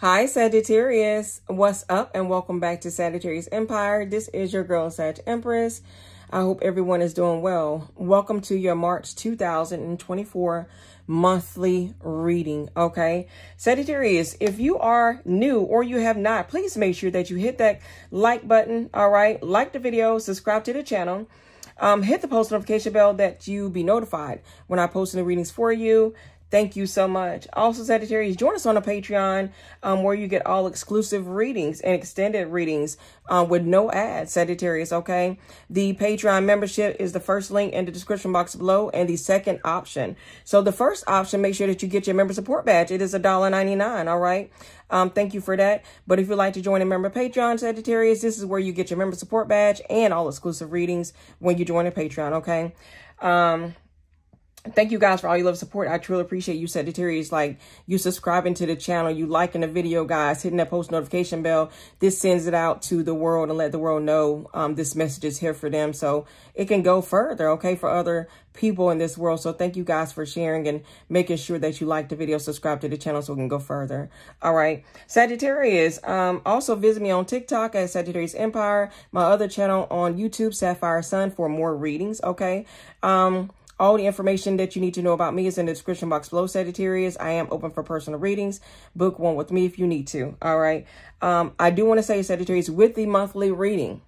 Hi, Sagittarius. What's up? And welcome back to Sagittarius Empire. This is your girl, Sag Empress. I hope everyone is doing well. Welcome to your March 2024 monthly reading. Okay. Sagittarius, if you are new or you have not, please make sure that you hit that like button. All right. Like the video, subscribe to the channel. Um, hit the post notification bell that you be notified when I post new readings for you. Thank you so much. Also, Sagittarius, join us on a Patreon um, where you get all exclusive readings and extended readings um, with no ads, Sagittarius, okay? The Patreon membership is the first link in the description box below and the second option. So the first option, make sure that you get your member support badge. It is $1.99, all right? Um, thank you for that. But if you'd like to join a member Patreon, Sagittarius, this is where you get your member support badge and all exclusive readings when you join a Patreon, okay? Um, Thank you guys for all your love support. I truly appreciate you, Sagittarius. Like you subscribing to the channel, you liking the video, guys, hitting that post notification bell. This sends it out to the world and let the world know um, this message is here for them. So it can go further, okay, for other people in this world. So thank you guys for sharing and making sure that you like the video, subscribe to the channel so we can go further. All right. Sagittarius, um, also visit me on TikTok at Sagittarius Empire, my other channel on YouTube, Sapphire Sun, for more readings, okay? Um, all the information that you need to know about me is in the description box below, Sagittarius. I am open for personal readings. Book one with me if you need to. All right. Um, I do want to say, Sagittarius, with the monthly reading,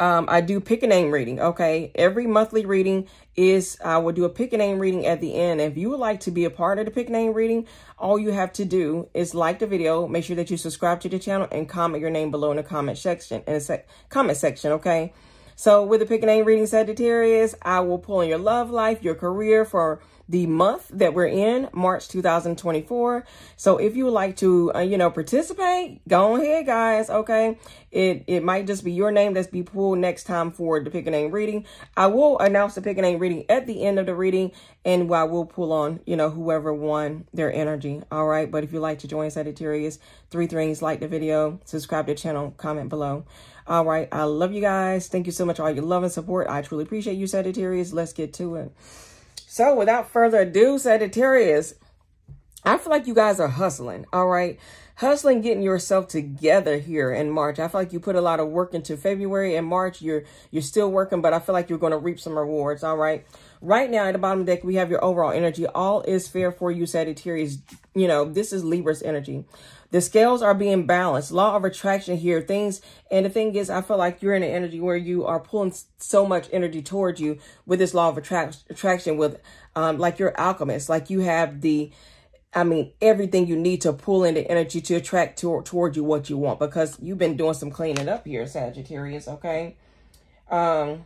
um, I do pick a name reading. Okay. Every monthly reading is, I will do a pick a name reading at the end. If you would like to be a part of the pick a name reading, all you have to do is like the video, make sure that you subscribe to the channel and comment your name below in the comment section, in the sec comment section. Okay. So with the pick a name reading Sagittarius, I will pull in your love life, your career for the month that we're in, March 2024. So if you would like to, uh, you know, participate, go ahead, guys. Okay. It, it might just be your name that's be pulled next time for the pick a name reading. I will announce the pick a name reading at the end of the reading and I will pull on, you know, whoever won their energy. All right. But if you'd like to join Sagittarius, three things, like the video, subscribe to the channel, comment below. All right. I love you guys. Thank you so much for all your love and support. I truly appreciate you, Sagittarius. Let's get to it. So without further ado, Sagittarius, I feel like you guys are hustling. All right. Hustling, getting yourself together here in March. I feel like you put a lot of work into February and March. You're you're still working, but I feel like you're going to reap some rewards. All right. Right now at the bottom deck, we have your overall energy. All is fair for you, Sagittarius. You know, this is Libra's energy. The scales are being balanced. Law of attraction here. Things, and the thing is, I feel like you're in an energy where you are pulling so much energy towards you with this law of attract, attraction with, um, like you're alchemist. Like you have the, I mean, everything you need to pull in the energy to attract to, toward you what you want because you've been doing some cleaning up here, Sagittarius, okay? Um,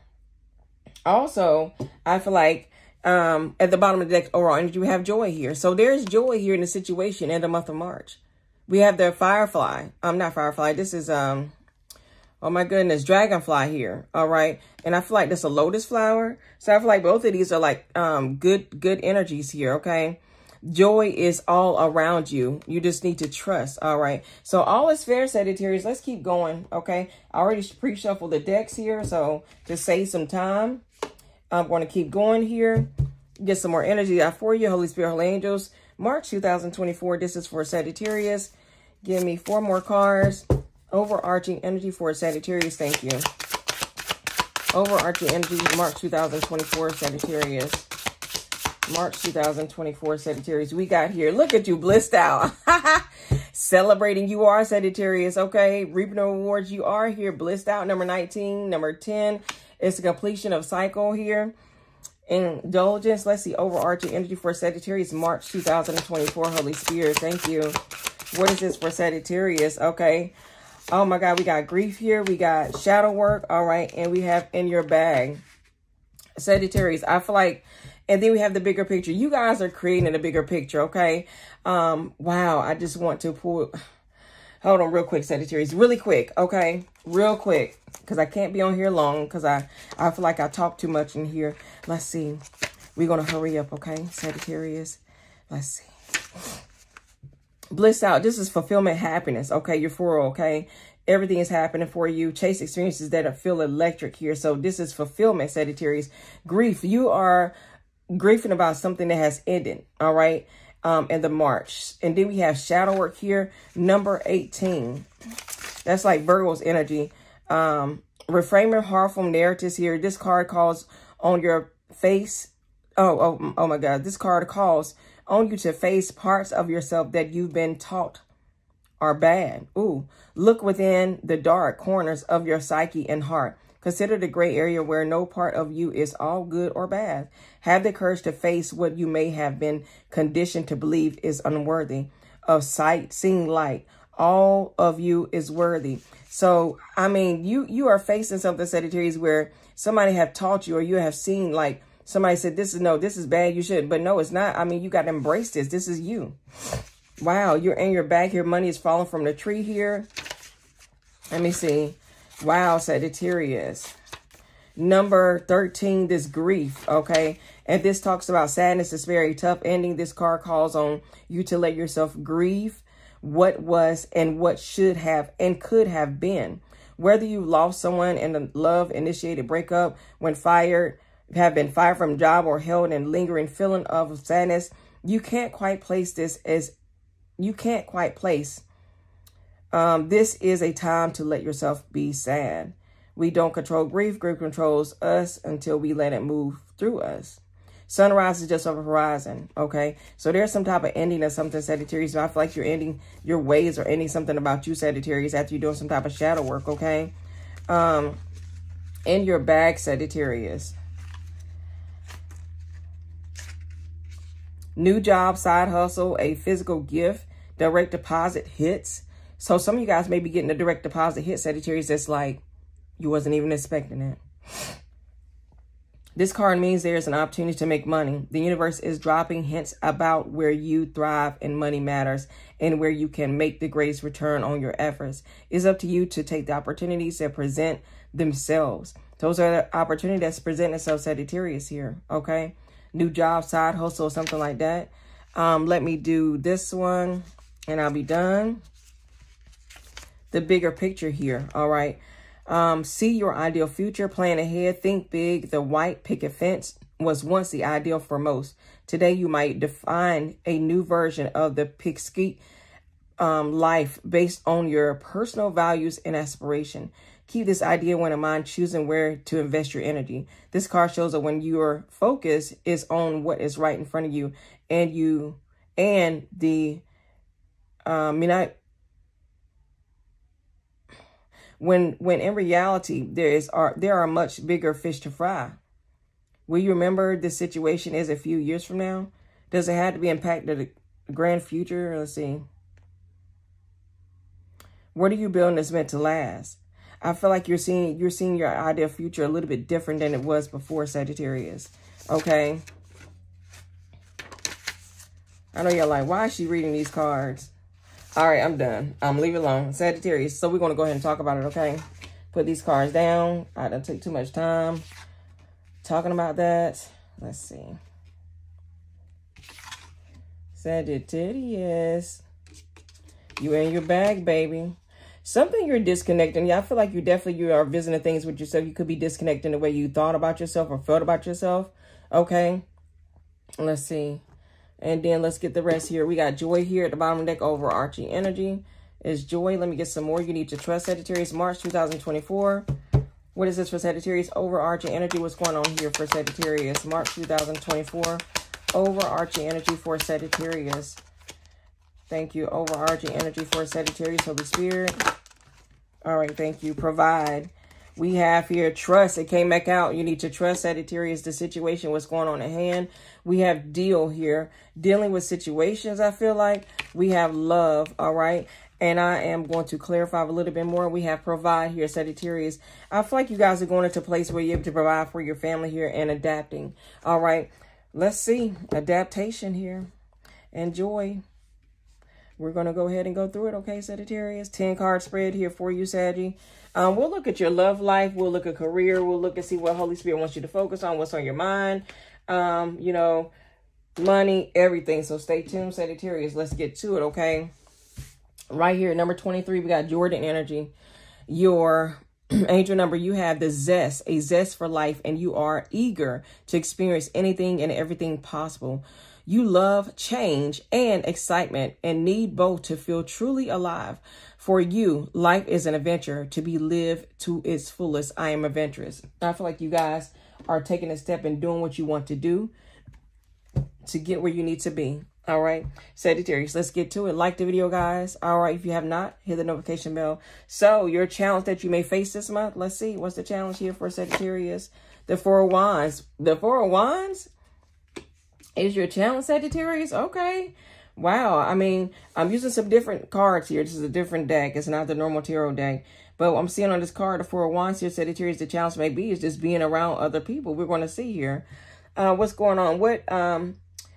also, I feel like um, at the bottom of the deck, overall energy, we have joy here. So there's joy here in the situation in the month of March. We have the firefly. I'm um, not firefly. This is, um, oh my goodness, dragonfly here. All right. And I feel like this is a lotus flower. So I feel like both of these are like um, good, good energies here. Okay. Joy is all around you. You just need to trust. All right. So all is fair, Sagittarius. Let's keep going. Okay. I already pre-shuffled the decks here. So to save some time, I'm going to keep going here. Get some more energy out for you. Holy Spirit, Holy Angels. March 2024. This is for Sagittarius. Give me four more cards. Overarching energy for Sagittarius. Thank you. Overarching energy, March 2024, Sagittarius. March 2024, Sagittarius. We got here. Look at you, blissed out. Celebrating you are, Sagittarius. Okay. Reaping the rewards. You are here, blissed out. Number 19, number 10. It's the completion of cycle here. Indulgence. Let's see. Overarching energy for Sagittarius, March 2024. Holy Spirit. Thank you. What is this for Sagittarius? Okay. Oh my God, we got grief here. We got shadow work. All right. And we have in your bag. Sagittarius, I feel like, and then we have the bigger picture. You guys are creating a bigger picture. Okay. Um, wow. I just want to pull, hold on real quick, Sagittarius, really quick. Okay. Real quick. Cause I can't be on here long. Cause I, I feel like I talk too much in here. Let's see. We're to hurry up. Okay. Sagittarius. Let's see bliss out. This is fulfillment happiness. Okay, you're for okay. Everything is happening for you. Chase experiences that feel electric here. So this is fulfillment, Sagittarius. Grief. You are grieving about something that has ended. All right. um, in the March. And then we have shadow work here, number 18. That's like Virgo's energy. Um, reframing harmful narratives here. This card calls on your face. Oh, oh, oh my God. This card calls on you to face parts of yourself that you've been taught are bad. Ooh, look within the dark corners of your psyche and heart. Consider the gray area where no part of you is all good or bad. Have the courage to face what you may have been conditioned to believe is unworthy of sight, seeing light. All of you is worthy. So, I mean, you you are facing something, Sagittarius, where somebody have taught you or you have seen like somebody said, this is no, this is bad. You should, but no, it's not. I mean, you got to embrace this. This is you. Wow, you're in your bag here. Money is falling from the tree here. Let me see. Wow, Sagittarius. Number 13, this grief, okay? And this talks about sadness. It's very tough ending. This card calls on you to let yourself grieve what was and what should have and could have been. Whether you lost someone in a love-initiated breakup, when fired, have been fired from job or held in lingering feeling of sadness, you can't quite place this as you can't quite place. Um, this is a time to let yourself be sad. We don't control grief. Grief controls us until we let it move through us. Sunrise is just over horizon, okay? So there's some type of ending of something, Sagittarius. I feel like you're ending your ways or ending something about you, Sagittarius, after you're doing some type of shadow work, okay? Um, in your bag, Sagittarius. New job, side hustle, a physical gift, direct deposit hits. So some of you guys may be getting a direct deposit hit, Sagittarius, that's like you wasn't even expecting it. This card means there's an opportunity to make money. The universe is dropping hints about where you thrive and money matters and where you can make the greatest return on your efforts. It's up to you to take the opportunities that present themselves. Those are the opportunities that's presenting itself, Sagittarius here, okay? New job, side hustle, something like that. Um, let me do this one and I'll be done. The bigger picture here, all right? Um, see your ideal future, plan ahead, think big. The white picket fence was once the ideal for most. Today, you might define a new version of the Pixie um, life based on your personal values and aspiration. Keep this idea when in mind, choosing where to invest your energy. This card shows that when your focus is on what is right in front of you and you and the um, when when in reality there is are there are much bigger fish to fry. Will you remember the situation is a few years from now? Does it have to be impacted the grand future? Let's see. What are you building that's meant to last? I feel like you're seeing you're seeing your ideal future a little bit different than it was before Sagittarius. Okay. I know you're like, why is she reading these cards? All right, I'm done. I'm leave it alone. Sagittarius. So we're going to go ahead and talk about it, okay? Put these cards down. I don't take too much time talking about that. Let's see. Sagittarius. You in your bag, baby. Something you're disconnecting. Yeah, I feel like you definitely you are visiting things with yourself. You could be disconnecting the way you thought about yourself or felt about yourself. Okay. Let's see. And then let's get the rest here. We got Joy here at the bottom of the deck, overarching energy. Is Joy. Let me get some more. You need to trust Sagittarius, March 2024. What is this for Sagittarius? Overarching energy. What's going on here for Sagittarius? March 2024. Overarching energy for Sagittarius. Thank you. Overarching energy for Sagittarius, Holy Spirit. All right, thank you. Provide. We have here trust. It came back out. You need to trust Sagittarius, the situation, what's going on at hand. We have deal here, dealing with situations, I feel like. We have love, all right? And I am going to clarify a little bit more. We have provide here, Sagittarius. I feel like you guys are going into a place where you're able to provide for your family here and adapting. All right. Let's see. Adaptation here. Enjoy. We're going to go ahead and go through it, okay, Sagittarius? 10 card spread here for you, Saggy. Um, we'll look at your love life. We'll look at career. We'll look and see what Holy Spirit wants you to focus on, what's on your mind, um, you know, money, everything. So stay tuned, Sagittarius. Let's get to it, okay? Right here, number 23, we got Jordan Energy. Your angel number, you have the zest, a zest for life, and you are eager to experience anything and everything possible. You love change and excitement and need both to feel truly alive. For you, life is an adventure to be lived to its fullest. I am adventurous. I feel like you guys are taking a step and doing what you want to do to get where you need to be. All right, Sagittarius, let's get to it. Like the video, guys. All right, if you have not, hit the notification bell. So, your challenge that you may face this month, let's see. What's the challenge here for Sagittarius? The Four of Wands. The Four of Wands is your challenge, Sagittarius? Okay. Wow. I mean, I'm using some different cards here. This is a different deck. It's not the normal tarot deck. But I'm seeing on this card, the Four of Wands here, Sagittarius, the challenge may be is just being around other people. We're going to see here. Uh, what's going on? What um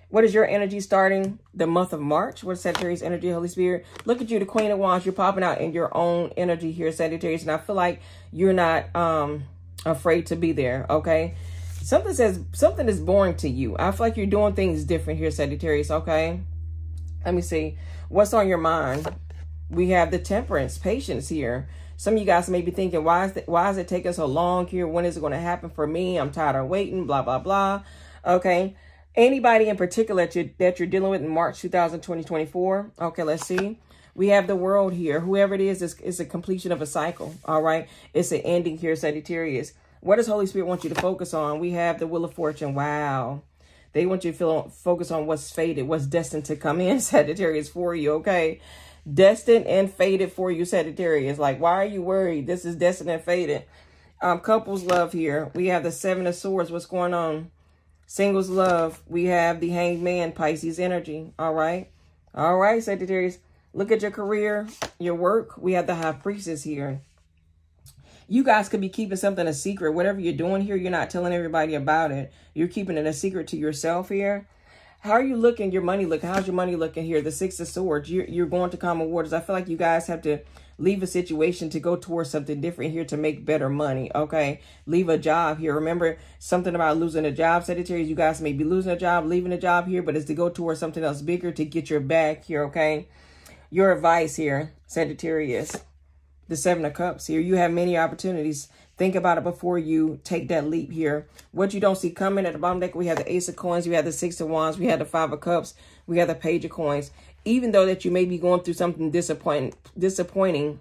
what is your energy starting the month of March? What is Sagittarius energy, Holy Spirit? Look at you, the Queen of Wands. You're popping out in your own energy here, Sagittarius. And I feel like you're not um, afraid to be there, okay? Something says, something is boring to you. I feel like you're doing things different here, Sagittarius, okay? Let me see. What's on your mind? We have the temperance, patience here. Some of you guys may be thinking, why is, it, why is it taking so long here? When is it going to happen for me? I'm tired of waiting, blah, blah, blah. Okay anybody in particular that you're, that you're dealing with in March 2020, 2024. Okay, let's see. We have the world here. Whoever it is, is, a completion of a cycle. All right. It's an ending here, Sagittarius. What does Holy Spirit want you to focus on? We have the Wheel of Fortune. Wow. They want you to feel, focus on what's fated, what's destined to come in, Sagittarius, for you, okay? Destined and fated for you, Sagittarius. Like, why are you worried? This is destined and fated. Um, couples love here. We have the Seven of Swords. What's going on? Singles love, we have the hanged man, Pisces energy. All right. All right, Sagittarius. Look at your career, your work. We have the high priestess here. You guys could be keeping something a secret. Whatever you're doing here, you're not telling everybody about it. You're keeping it a secret to yourself here. How are you looking? Your money looking? How's your money looking here? The Six of Swords. You're, you're going to common waters. I feel like you guys have to leave a situation to go towards something different here to make better money. Okay. Leave a job here. Remember something about losing a job, Sagittarius. You guys may be losing a job, leaving a job here, but it's to go towards something else bigger to get your back here. Okay. Your advice here, Sagittarius. The Seven of Cups here. You have many opportunities. Think about it before you take that leap here. What you don't see coming at the bottom deck, we have the Ace of Coins, we have the Six of Wands, we have the Five of Cups, we have the Page of Coins even though that you may be going through something disappointing, disappointing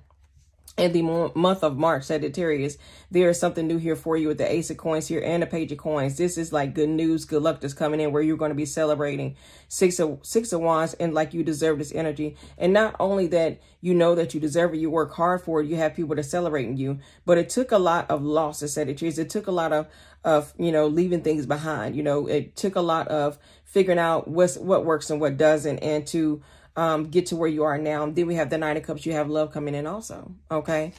in the month of March, Sagittarius, there is something new here for you with the Ace of Coins here and the Page of Coins. This is like good news, good luck that's coming in where you're going to be celebrating Six of, six of Wands and like you deserve this energy. And not only that you know that you deserve it, you work hard for it, you have people that celebrating you, but it took a lot of losses, Sagittarius. It took a lot of, of, you know, leaving things behind. You know, it took a lot of figuring out what's, what works and what doesn't and to um, get to where you are now. And then we have the Nine of Cups. You have love coming in also. Okay.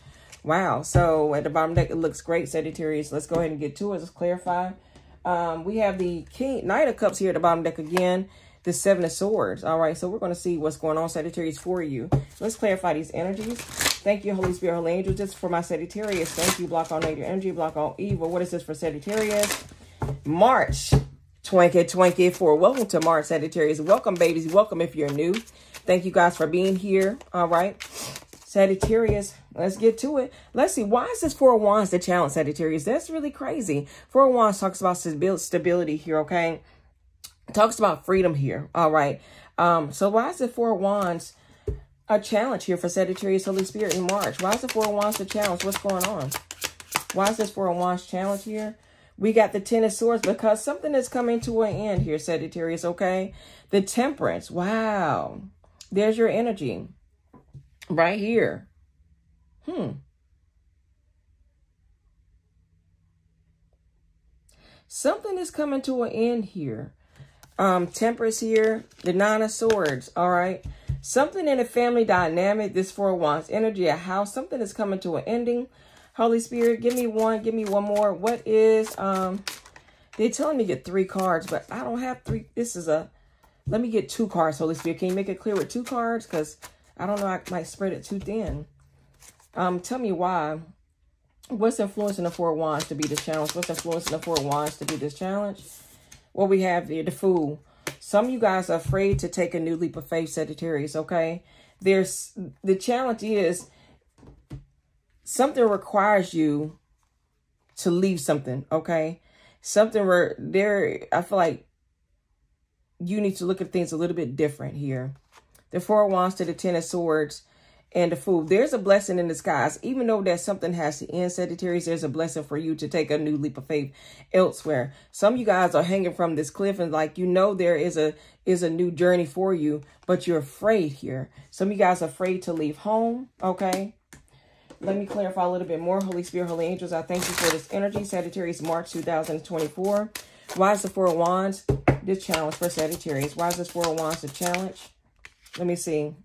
Wow. So at the bottom deck, it looks great, Sagittarius. Let's go ahead and get to it. Let's clarify. Um, we have the King Knight of Cups here at the bottom deck again. The Seven of Swords. All right. So we're going to see what's going on, Sagittarius, for you. Let's clarify these energies. Thank you, Holy Spirit, Holy Angels. Is for my Sagittarius. Thank you. Block all negative energy. Block all evil. What is this for Sagittarius? March 2024. Welcome to Mars Sagittarius. Welcome, babies. Welcome if you're new. Thank you guys for being here. All right. Sagittarius, let's get to it. Let's see. Why is this Four of Wands the challenge, Sagittarius? That's really crazy. Four of Wands talks about stability here, okay? Talks about freedom here. All right. Um, so why is the Four of Wands a challenge here for Sagittarius Holy Spirit in March? Why is the Four of Wands a challenge? What's going on? Why is this Four of Wands challenge here? We got the Ten of Swords because something is coming to an end here, Sagittarius, okay? The Temperance. Wow. There's your energy. Right here. Hmm. Something is coming to an end here. Um, Temperance here. The Nine of Swords, all right? Something in a family dynamic, this Four Wands energy, a house, something is coming to an ending. Holy Spirit, give me one, give me one more. What is, um, they're telling me to get three cards, but I don't have three. This is a, let me get two cards, Holy Spirit. Can you make it clear with two cards? Because I don't know, I might spread it too thin. Um, tell me why. What's influencing the Four Wands to be this challenge? What's influencing the Four Wands to be this challenge? What we have here, the Fool. Some of you guys are afraid to take a new leap of faith, Sagittarius, okay? There's, the challenge is, something requires you to leave something, okay? Something where there, I feel like you need to look at things a little bit different here. The Four of Wands to the Ten of Swords and the Fool. There's a blessing in disguise. Even though that something has to end, Sagittarius, there's a blessing for you to take a new leap of faith elsewhere. Some of you guys are hanging from this cliff and like, you know, there is a is a new journey for you, but you're afraid here. Some of you guys are afraid to leave home, okay? Let me clarify a little bit more. Holy Spirit, Holy Angels, I thank you for this energy. Sagittarius, March 2024. Why is the Four of Wands the challenge for Sagittarius? Why is this Four of Wands the challenge? Let me see.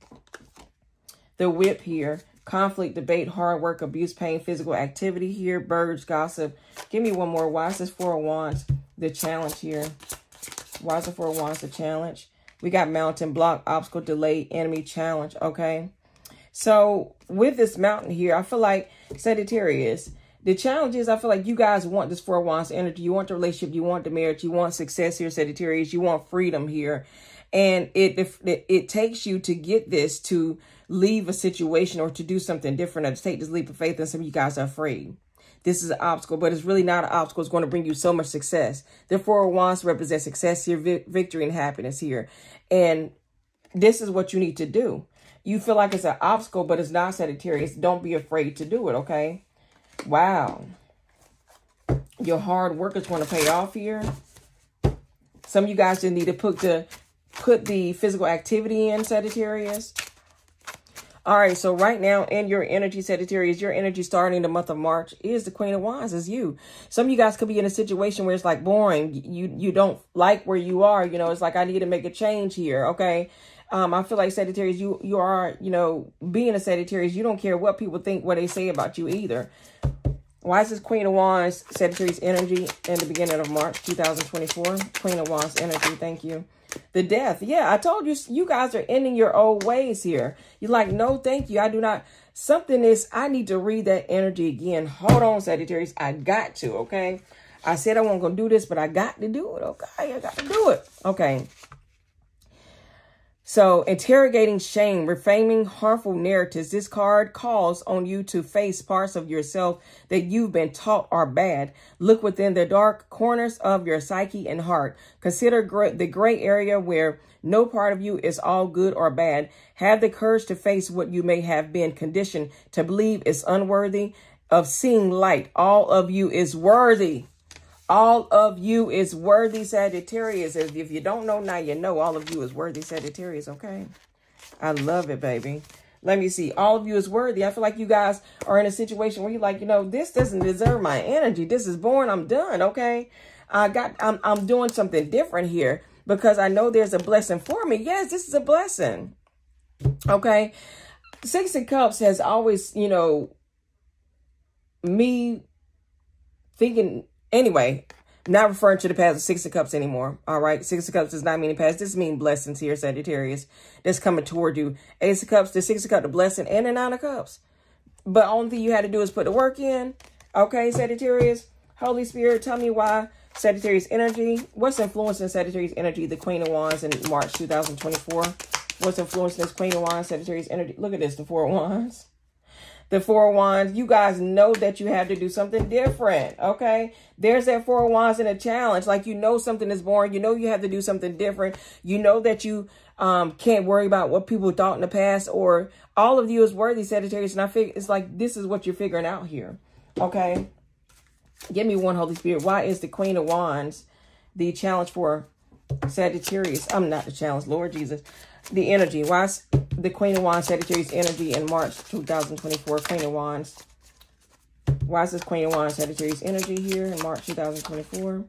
The whip here. Conflict, debate, hard work, abuse, pain, physical activity here. Birds, gossip. Give me one more. Why is this Four of Wands the challenge here? Why is the Four of Wands the challenge? We got mountain, block, obstacle, delay, enemy, challenge. Okay. So with this mountain here, I feel like Sagittarius, the challenge is I feel like you guys want this Four Wands energy. You want the relationship. You want the marriage. You want success here, Sagittarius. You want freedom here. And it, it, it takes you to get this to leave a situation or to do something different or to take this leap of faith and some of you guys are afraid. This is an obstacle, but it's really not an obstacle. It's going to bring you so much success. The Four of Wands represent success here, vi victory, and happiness here. And this is what you need to do. You feel like it's an obstacle, but it's not Sagittarius. Don't be afraid to do it, okay? Wow. Your hard work is going to pay off here. Some of you guys just need to put the put the physical activity in Sagittarius. All right, so right now in your energy, Sagittarius, your energy starting the month of March is the Queen of Wands, is you. Some of you guys could be in a situation where it's like boring. You you don't like where you are. You know, it's like I need to make a change here. Okay. Um, I feel like Sagittarius, you you are, you know, being a Sagittarius, you don't care what people think, what they say about you either. Why is this Queen of Wands, Sagittarius energy in the beginning of March 2024? Queen of Wands energy, thank you. The death. Yeah, I told you, you guys are ending your old ways here. You're like, no, thank you. I do not. Something is, I need to read that energy again. Hold on, Sagittarius. I got to, okay? I said I wasn't going to do this, but I got to do it, okay? I got to do it. Okay. So, interrogating shame, reframing harmful narratives. This card calls on you to face parts of yourself that you've been taught are bad. Look within the dark corners of your psyche and heart. Consider the gray area where no part of you is all good or bad. Have the courage to face what you may have been conditioned to believe is unworthy of seeing light. All of you is worthy. All of you is worthy Sagittarius. If you don't know now, you know all of you is worthy Sagittarius, okay? I love it, baby. Let me see. All of you is worthy. I feel like you guys are in a situation where you're like, you know, this doesn't deserve my energy. This is born. I'm done, okay? I got, I'm, I'm doing something different here because I know there's a blessing for me. Yes, this is a blessing, okay? Six of Cups has always, you know, me thinking Anyway, not referring to the past of Six of Cups anymore. All right. Six of Cups does not mean the past. This means blessings here, Sagittarius. That's coming toward you. Ace of Cups, the Six of Cups, the blessing, and the Nine of Cups. But only thing you had to do is put the work in. Okay, Sagittarius. Holy Spirit, tell me why Sagittarius energy. What's influencing Sagittarius energy? The Queen of Wands in March 2024. What's influencing this Queen of Wands, Sagittarius energy? Look at this, the Four of Wands the four wands, you guys know that you have to do something different. Okay. There's that four wands in a challenge. Like you know something is boring. You know you have to do something different. You know that you um can't worry about what people thought in the past or all of you is worthy Sagittarius. And I think it's like this is what you're figuring out here. Okay. Give me one Holy Spirit. Why is the Queen of Wands the challenge for Sagittarius? I'm not the challenge, Lord Jesus the energy. Why is the Queen of Wands Sagittarius energy in March 2024? Queen of Wands. Why is this Queen of Wands Sagittarius energy here in March 2024?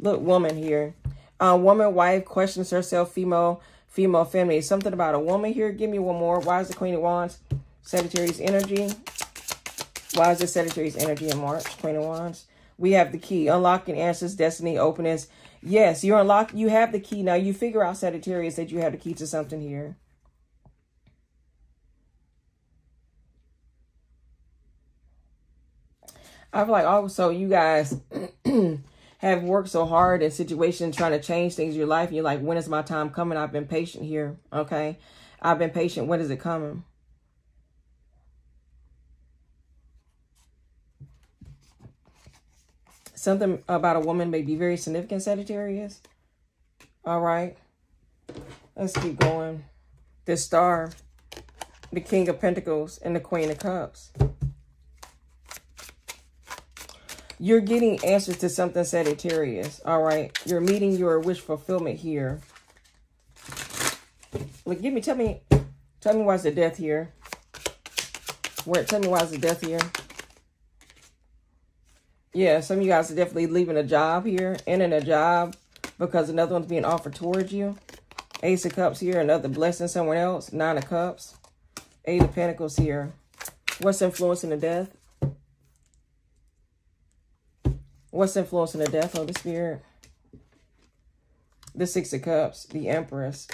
Look, woman here. Uh, woman, wife, questions herself, female, female, family. Something about a woman here. Give me one more. Why is the Queen of Wands Sagittarius energy? Why is this Sagittarius energy in March? Queen of Wands. We have the key. Unlocking answers, destiny, openness, Yes, you're unlocked. You have the key. Now you figure out, Sagittarius, that you have the key to something here. I feel like also you guys have worked so hard in situations trying to change things in your life. And You're like, when is my time coming? I've been patient here. Okay. I've been patient. When is it coming? Something about a woman may be very significant, Sagittarius. All right. Let's keep going. The star, the king of pentacles, and the queen of cups. You're getting answers to something Sagittarius, all right? You're meeting your wish fulfillment here. Look, give me, tell me, tell me why's the death here? Where, tell me why's the death here? Yeah, some of you guys are definitely leaving a job here, ending a job because another one's being offered towards you. Ace of Cups here, another blessing someone else. Nine of Cups. Eight of Pentacles here. What's influencing the death? What's influencing the death of the spirit? The Six of Cups, the Empress.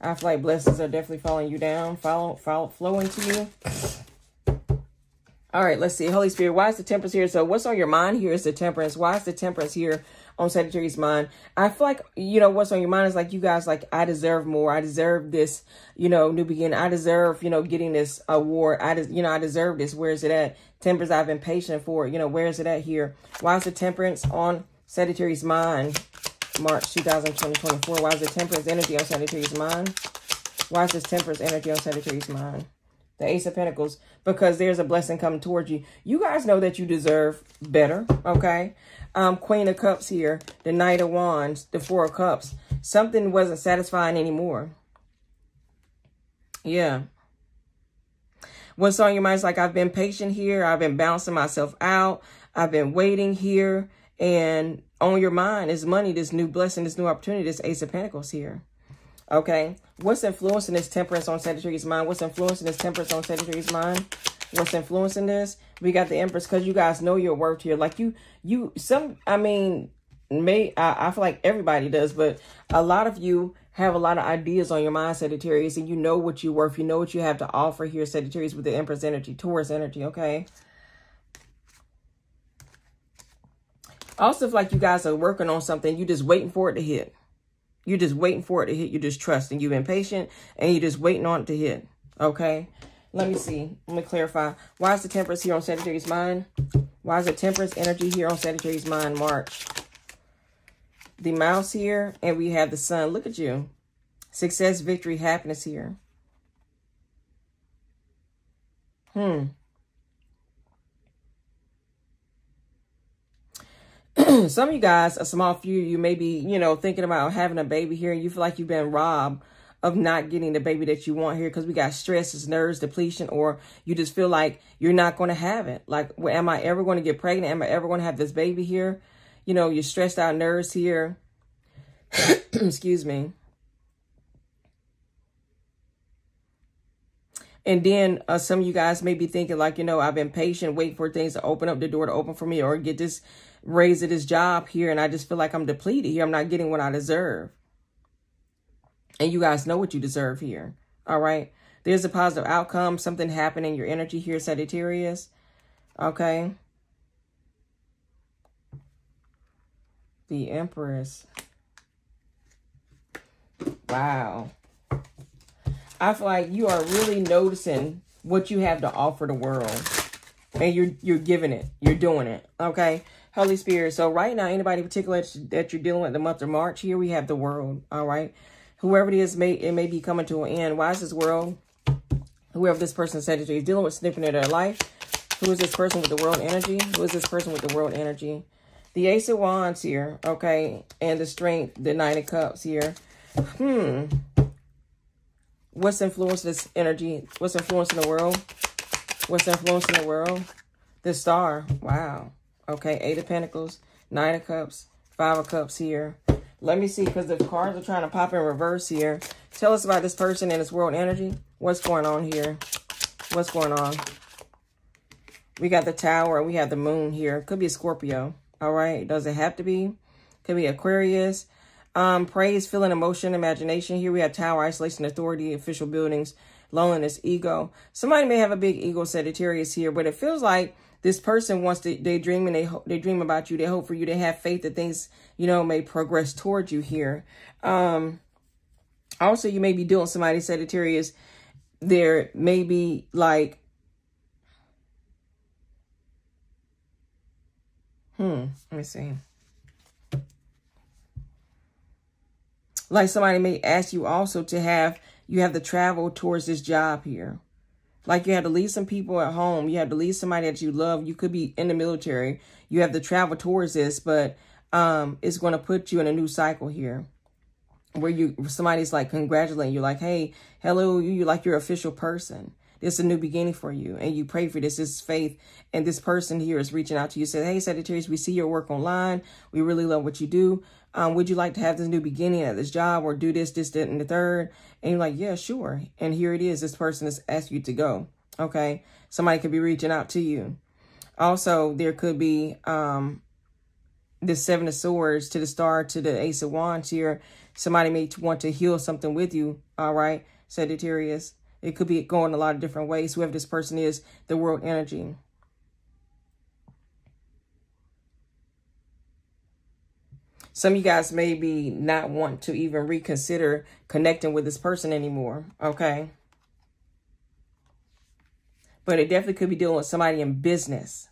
I feel like blessings are definitely following you down, follow, follow, flowing to you. All right, let's see. Holy Spirit, why is the temperance here? So what's on your mind here is the temperance. Why is the temperance here on Sagittarius' mind? I feel like, you know, what's on your mind is like you guys like, I deserve more. I deserve this, you know, new beginning. I deserve, you know, getting this award. I, you know, I deserve this. Where is it at? Temperance, I've been patient for. You know, where is it at here? Why is the temperance on Sagittarius' mind? March 2024. Why is the temperance energy on Sagittarius mind? Why is this temperance energy on Sagittarius mind? The Ace of Pentacles. Because there's a blessing coming towards you. You guys know that you deserve better, okay? Um, Queen of Cups here. The Knight of Wands. The Four of Cups. Something wasn't satisfying anymore. Yeah. What's on your mind is like, I've been patient here. I've been bouncing myself out. I've been waiting here. And on your mind is money, this new blessing, this new opportunity, this Ace of Pentacles here. Okay. What's influencing this temperance on Sagittarius' mind? What's influencing this temperance on Sagittarius' mind? What's influencing this? We got the Empress because you guys know your worth here. Like you, you, some, I mean, may, I, I feel like everybody does, but a lot of you have a lot of ideas on your mind, Sagittarius, and you know what you're worth. You know what you have to offer here, Sagittarius, with the Empress energy, Taurus energy, okay? also if like you guys are working on something. You're just waiting for it to hit. You're just waiting for it to hit. You're just trusting. You've been patient and you're just waiting on it to hit. Okay. Let me see. Let me clarify. Why is the temperance here on Sagittarius mind? Why is the temperance energy here on Sagittarius mind March? The mouse here and we have the sun. Look at you. Success, victory, happiness here. Hmm. some of you guys, a small few, you may be, you know, thinking about having a baby here and you feel like you've been robbed of not getting the baby that you want here because we got stress, nerves, depletion, or you just feel like you're not going to have it. Like, well, am I ever going to get pregnant? Am I ever going to have this baby here? You know, you're stressed out nerves here. Excuse me. And then uh, some of you guys may be thinking like, you know, I've been patient, waiting for things to open up the door to open for me or get this raise at this job here and I just feel like I'm depleted here. I'm not getting what I deserve. And you guys know what you deserve here. All right. There's a positive outcome. Something happened in your energy here, Sagittarius. Okay. The Empress. Wow. I feel like you are really noticing what you have to offer the world. And you're you're giving it. You're doing it. Okay. Holy Spirit. So right now, anybody particular that you're dealing with the month of March, here we have the world, all right? Whoever it is, may it may be coming to an end. Why is this world? Whoever this person said is dealing with snipping of their life. Who is this person with the world energy? Who is this person with the world energy? The Ace of Wands here, okay? And the Strength, the Nine of Cups here. Hmm. What's influencing this energy? What's influencing the world? What's influencing the world? The Star. Wow. Okay, Eight of Pentacles, Nine of Cups, Five of Cups here. Let me see, because the cards are trying to pop in reverse here. Tell us about this person and this world energy. What's going on here? What's going on? We got the Tower. We have the Moon here. Could be a Scorpio. All right. Does it have to be? Could be Aquarius. Um, praise, feeling, emotion, imagination. Here we have Tower, isolation, authority, official buildings, loneliness, ego. Somebody may have a big ego Sagittarius here, but it feels like this person wants to, they dream and they, they dream about you. They hope for you. They have faith that things, you know, may progress towards you here. Um, also, you may be dealing somebody Sagittarius. There may be like, hmm, let me see. Like somebody may ask you also to have, you have to travel towards this job here. Like you have to leave some people at home. You have to leave somebody that you love. You could be in the military. You have to travel towards this, but um, it's going to put you in a new cycle here where you somebody's like congratulating you like hey hello you like your official person this is a new beginning for you and you pray for this this is faith and this person here is reaching out to you said hey sagittarius we see your work online we really love what you do um, would you like to have this new beginning at this job or do this this that, and the third? And you're like yeah sure. And here it is. This person has asked you to go. Okay? Somebody could be reaching out to you. Also there could be um the seven of swords to the star to the ace of wands here. Somebody may want to heal something with you, all right, Sagittarius. It could be going a lot of different ways. Whoever this person is, the world energy. Some of you guys may be not want to even reconsider connecting with this person anymore, okay? But it definitely could be dealing with somebody in business.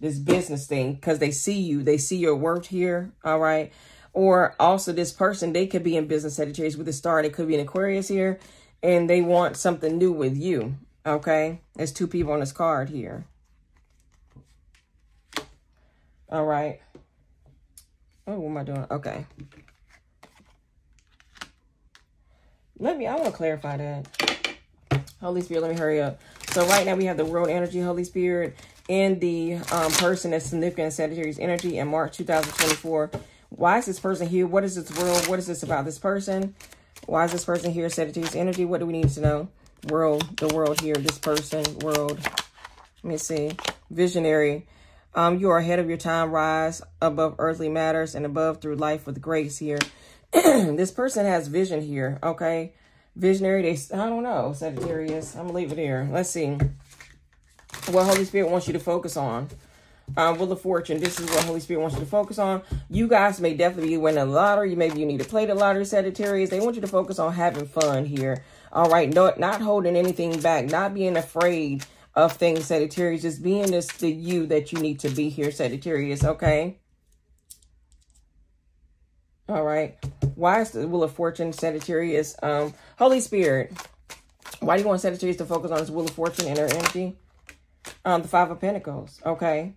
This business thing, because they see you. They see your worth here, all right? Or also this person, they could be in business Sagittarius with a star. They could be an Aquarius here. And they want something new with you. Okay. There's two people on this card here. All right. Oh, what am I doing? Okay. Let me, I want to clarify that. Holy Spirit, let me hurry up. So right now we have the world energy, Holy Spirit, and the um, person that's significant in Sagittarius energy in March 2024. Why is this person here? What is this world? What is this about this person? Why is this person here? Sagittarius energy. What do we need to know? World, the world here, this person, world. Let me see. Visionary. Um, you are ahead of your time. Rise above earthly matters and above through life with grace here. this person has vision here, okay? Visionary, they, I don't know, Sagittarius. I'm going to leave it here. Let's see what Holy Spirit wants you to focus on um, Wheel of Fortune. This is what Holy Spirit wants you to focus on. You guys may definitely be winning the lottery. Maybe you need to play the lottery, Sagittarius. They want you to focus on having fun here. All right, no, not holding anything back, not being afraid of things, Sagittarius. Just being this the you that you need to be here, Sagittarius, okay? All right. Why is the Wheel of Fortune, Sagittarius? Um, Holy Spirit. Why do you want Sagittarius to focus on this Wheel of Fortune and their energy? Um, the Five of Pentacles, okay?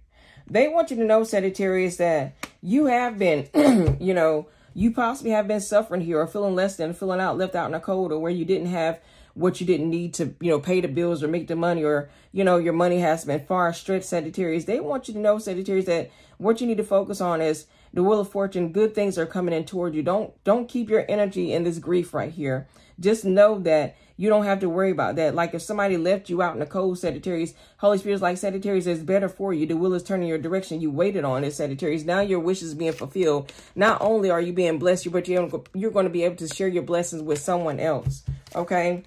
They want you to know, Sagittarius, that you have been, you know, you possibly have been suffering here or feeling less than, feeling out, left out in the cold, or where you didn't have what you didn't need to, you know, pay the bills or make the money, or, you know, your money has been far stretched, Sagittarius. They want you to know, Sagittarius, that what you need to focus on is the Wheel of Fortune. Good things are coming in toward you. Don't, don't keep your energy in this grief right here. Just know that you don't have to worry about that. Like if somebody left you out in the cold, Sagittarius, Holy Spirit's like, Sagittarius is better for you. The will is turning your direction. You waited on it, Sagittarius. Now your wish is being fulfilled. Not only are you being blessed, but you're going to be able to share your blessings with someone else. Okay?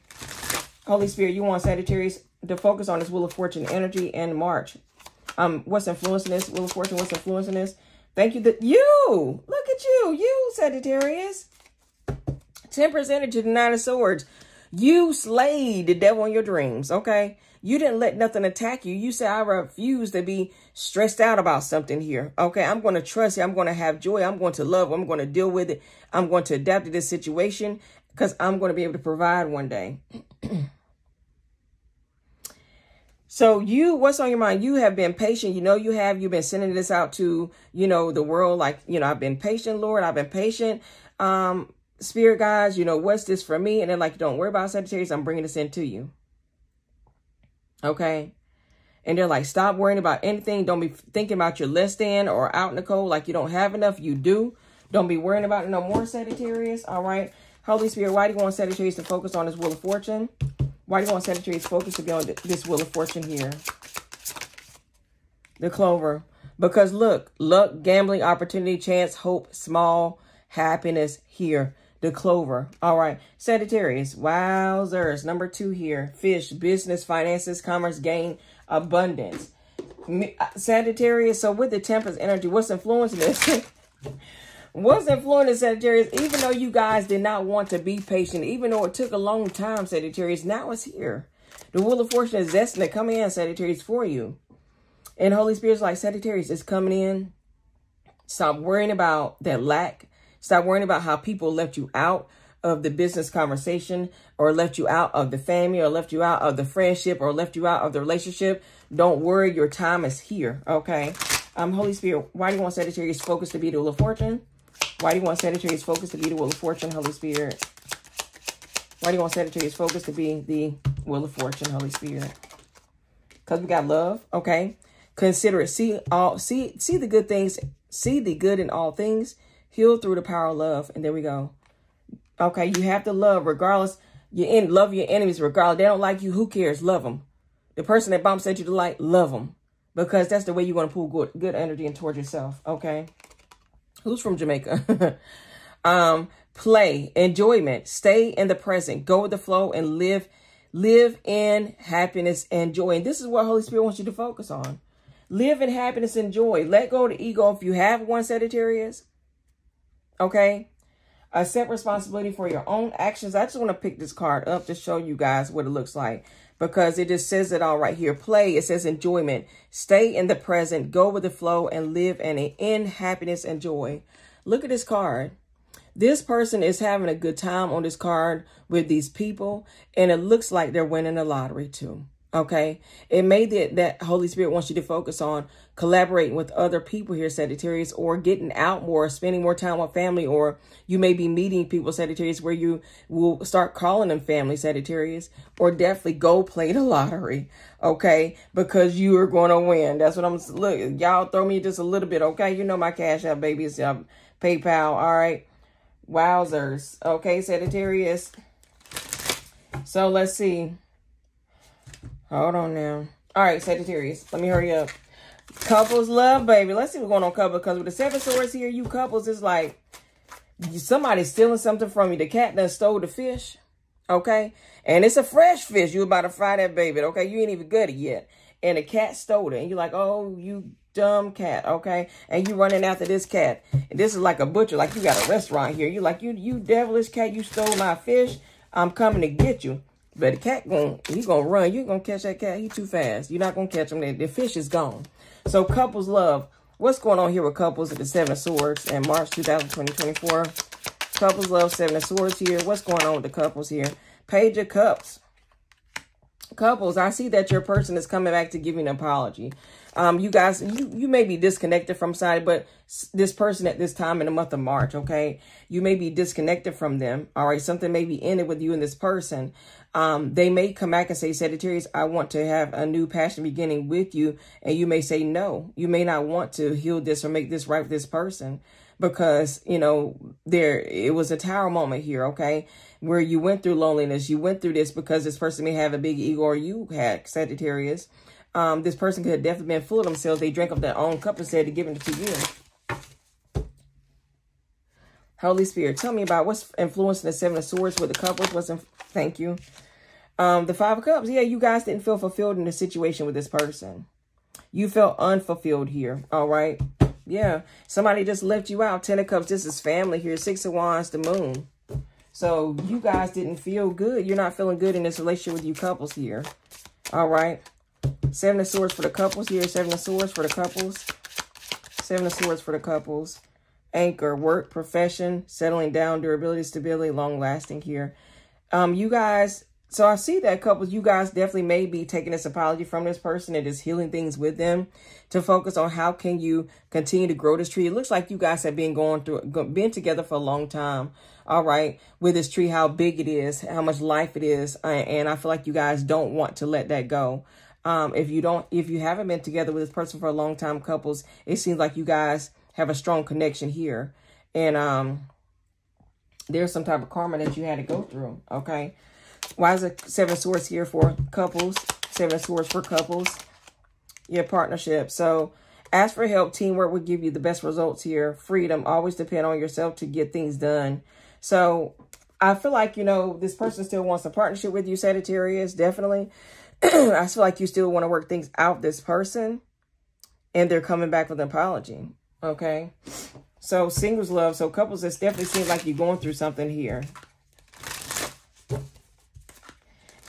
Holy Spirit, you want Sagittarius to focus on this Wheel of Fortune energy and March. Um, what's influencing this? Wheel of Fortune, what's influencing this? Thank you. That you, look at you, you Sagittarius. Temperance energy, the Nine of Swords. You slayed the devil in your dreams, okay? You didn't let nothing attack you. You said, I refuse to be stressed out about something here. Okay, I'm going to trust you. I'm going to have joy. I'm going to love. I'm going to deal with it. I'm going to adapt to this situation because I'm going to be able to provide one day. so you, what's on your mind? You have been patient. You know you have. You've been sending this out to, you know, the world. Like, you know, I've been patient, Lord. I've been patient. Um, spirit guides, you know, what's this for me? And then like, don't worry about Sagittarius. I'm bringing this into you. Okay. And they're like, stop worrying about anything. Don't be thinking about your less than or out in the cold like you don't have enough. You do. Don't be worrying about it no more, Sagittarius. All right. Holy Spirit, why do you want Sagittarius to focus on this Wheel of Fortune? Why do you want Sagittarius focus to be on this Wheel of Fortune here? The Clover. Because look, luck, gambling, opportunity, chance, hope, small, happiness here the clover. All right. Sagittarius. Wowzers. Number two here. Fish. Business, finances, commerce, gain, abundance. Uh, Sagittarius. So with the temperance energy, what's influencing this? what's influencing Sagittarius? Even though you guys did not want to be patient, even though it took a long time, Sagittarius, now it's here. The Wheel of Fortune is destined to come in, Sagittarius, for you. And Holy Spirit's like, Sagittarius is coming in. Stop worrying about that lack Stop worrying about how people left you out of the business conversation or left you out of the family or left you out of the friendship or left you out of the relationship. Don't worry. Your time is here. Okay. Um, Holy Spirit, why do you want Sagittarius focus to be the Wheel of Fortune? Why do you want Sagittarius focus to be the Wheel of Fortune, Holy Spirit? Why do you want Sagittarius focus to be the Wheel of Fortune, Holy Spirit? Because we got love, okay? Consider it. See all see see the good things, see the good in all things, heal through the power of love. And there we go. Okay, you have to love regardless. You in love your enemies regardless. They don't like you. Who cares? Love them. The person that bumps at you to like, love them. Because that's the way you're going to pull good, good energy in towards yourself. Okay. Who's from Jamaica? um, play, enjoyment, stay in the present, go with the flow and live, live in happiness and joy. And this is what Holy Spirit wants you to focus on. Live in happiness and joy. Let go of the ego if you have one Sagittarius. Okay. Accept responsibility for your own actions. I just want to pick this card up to show you guys what it looks like because it just says it all right here. Play, it says enjoyment. Stay in the present, go with the flow, and live in, a, in happiness and joy. Look at this card. This person is having a good time on this card with these people, and it looks like they're winning the lottery too. Okay. It may that, that Holy Spirit wants you to focus on collaborating with other people here, Sagittarius, or getting out more, spending more time with family, or you may be meeting people, Sagittarius, where you will start calling them family, Sagittarius, or definitely go play the lottery. Okay. Because you are going to win. That's what I'm, look, y'all throw me just a little bit. Okay. You know, my cash out, baby, is um, PayPal. All right. Wowzers. Okay. Sagittarius. So let's see. Hold on now. All right, Sagittarius. Let me hurry up. Couples love, baby. Let's see what's going on couple. Because with the seven swords here, you couples is like somebody's stealing something from you. The cat done stole the fish. Okay? And it's a fresh fish. You about to fry that baby. Okay? You ain't even gut it yet. And the cat stole it. And you're like, oh, you dumb cat. Okay? And you running after this cat. And this is like a butcher. Like you got a restaurant here. You like, you, you devilish cat. You stole my fish. I'm coming to get you. But the cat going he gonna run. You gonna catch that cat. He too fast. You're not gonna catch him. The, the fish is gone. So couples love. What's going on here with couples at the Seven of Swords in March 2024? Couples love Seven of Swords here. What's going on with the couples here? Page of Cups. Couples, I see that your person is coming back to give you an apology. Um, you guys, you, you may be disconnected from somebody, but this person at this time in the month of March, okay, you may be disconnected from them. All right, something may be ended with you and this person. Um, they may come back and say, Sagittarius, I want to have a new passion beginning with you. And you may say, no, you may not want to heal this or make this right with this person because, you know, there, it was a tower moment here, okay, where you went through loneliness. You went through this because this person may have a big ego or you had Sagittarius. Um, this person could have definitely been full of themselves. They drank up their own cup and said to give it to you. Holy Spirit, tell me about what's influencing the Seven of Swords with the couples. What's in, thank you. Um, the Five of Cups. Yeah, you guys didn't feel fulfilled in the situation with this person. You felt unfulfilled here. All right. Yeah. Somebody just left you out. Ten of Cups. This is family here. Six of Wands, the Moon. So you guys didn't feel good. You're not feeling good in this relationship with you couples here. All right. Seven of Swords for the couples here. Seven of Swords for the couples. Seven of Swords for the couples. Anchor, work, profession, settling down, durability, stability, long lasting here. Um, you guys, so I see that couples, you guys definitely may be taking this apology from this person and just healing things with them to focus on how can you continue to grow this tree. It looks like you guys have been going through, been together for a long time. All right. With this tree, how big it is, how much life it is. And I feel like you guys don't want to let that go. Um, if you don't, if you haven't been together with this person for a long time, couples, it seems like you guys have a strong connection here. And um, there's some type of karma that you had to go through. Okay. Why is it seven swords here for couples? Seven swords for couples. Your partnership. So ask for help. Teamwork will give you the best results here. Freedom. Always depend on yourself to get things done. So I feel like, you know, this person still wants a partnership with you, Sagittarius. Definitely. I feel like you still want to work things out this person and they're coming back with an apology. Okay. So singles love. So couples, it definitely seems like you're going through something here.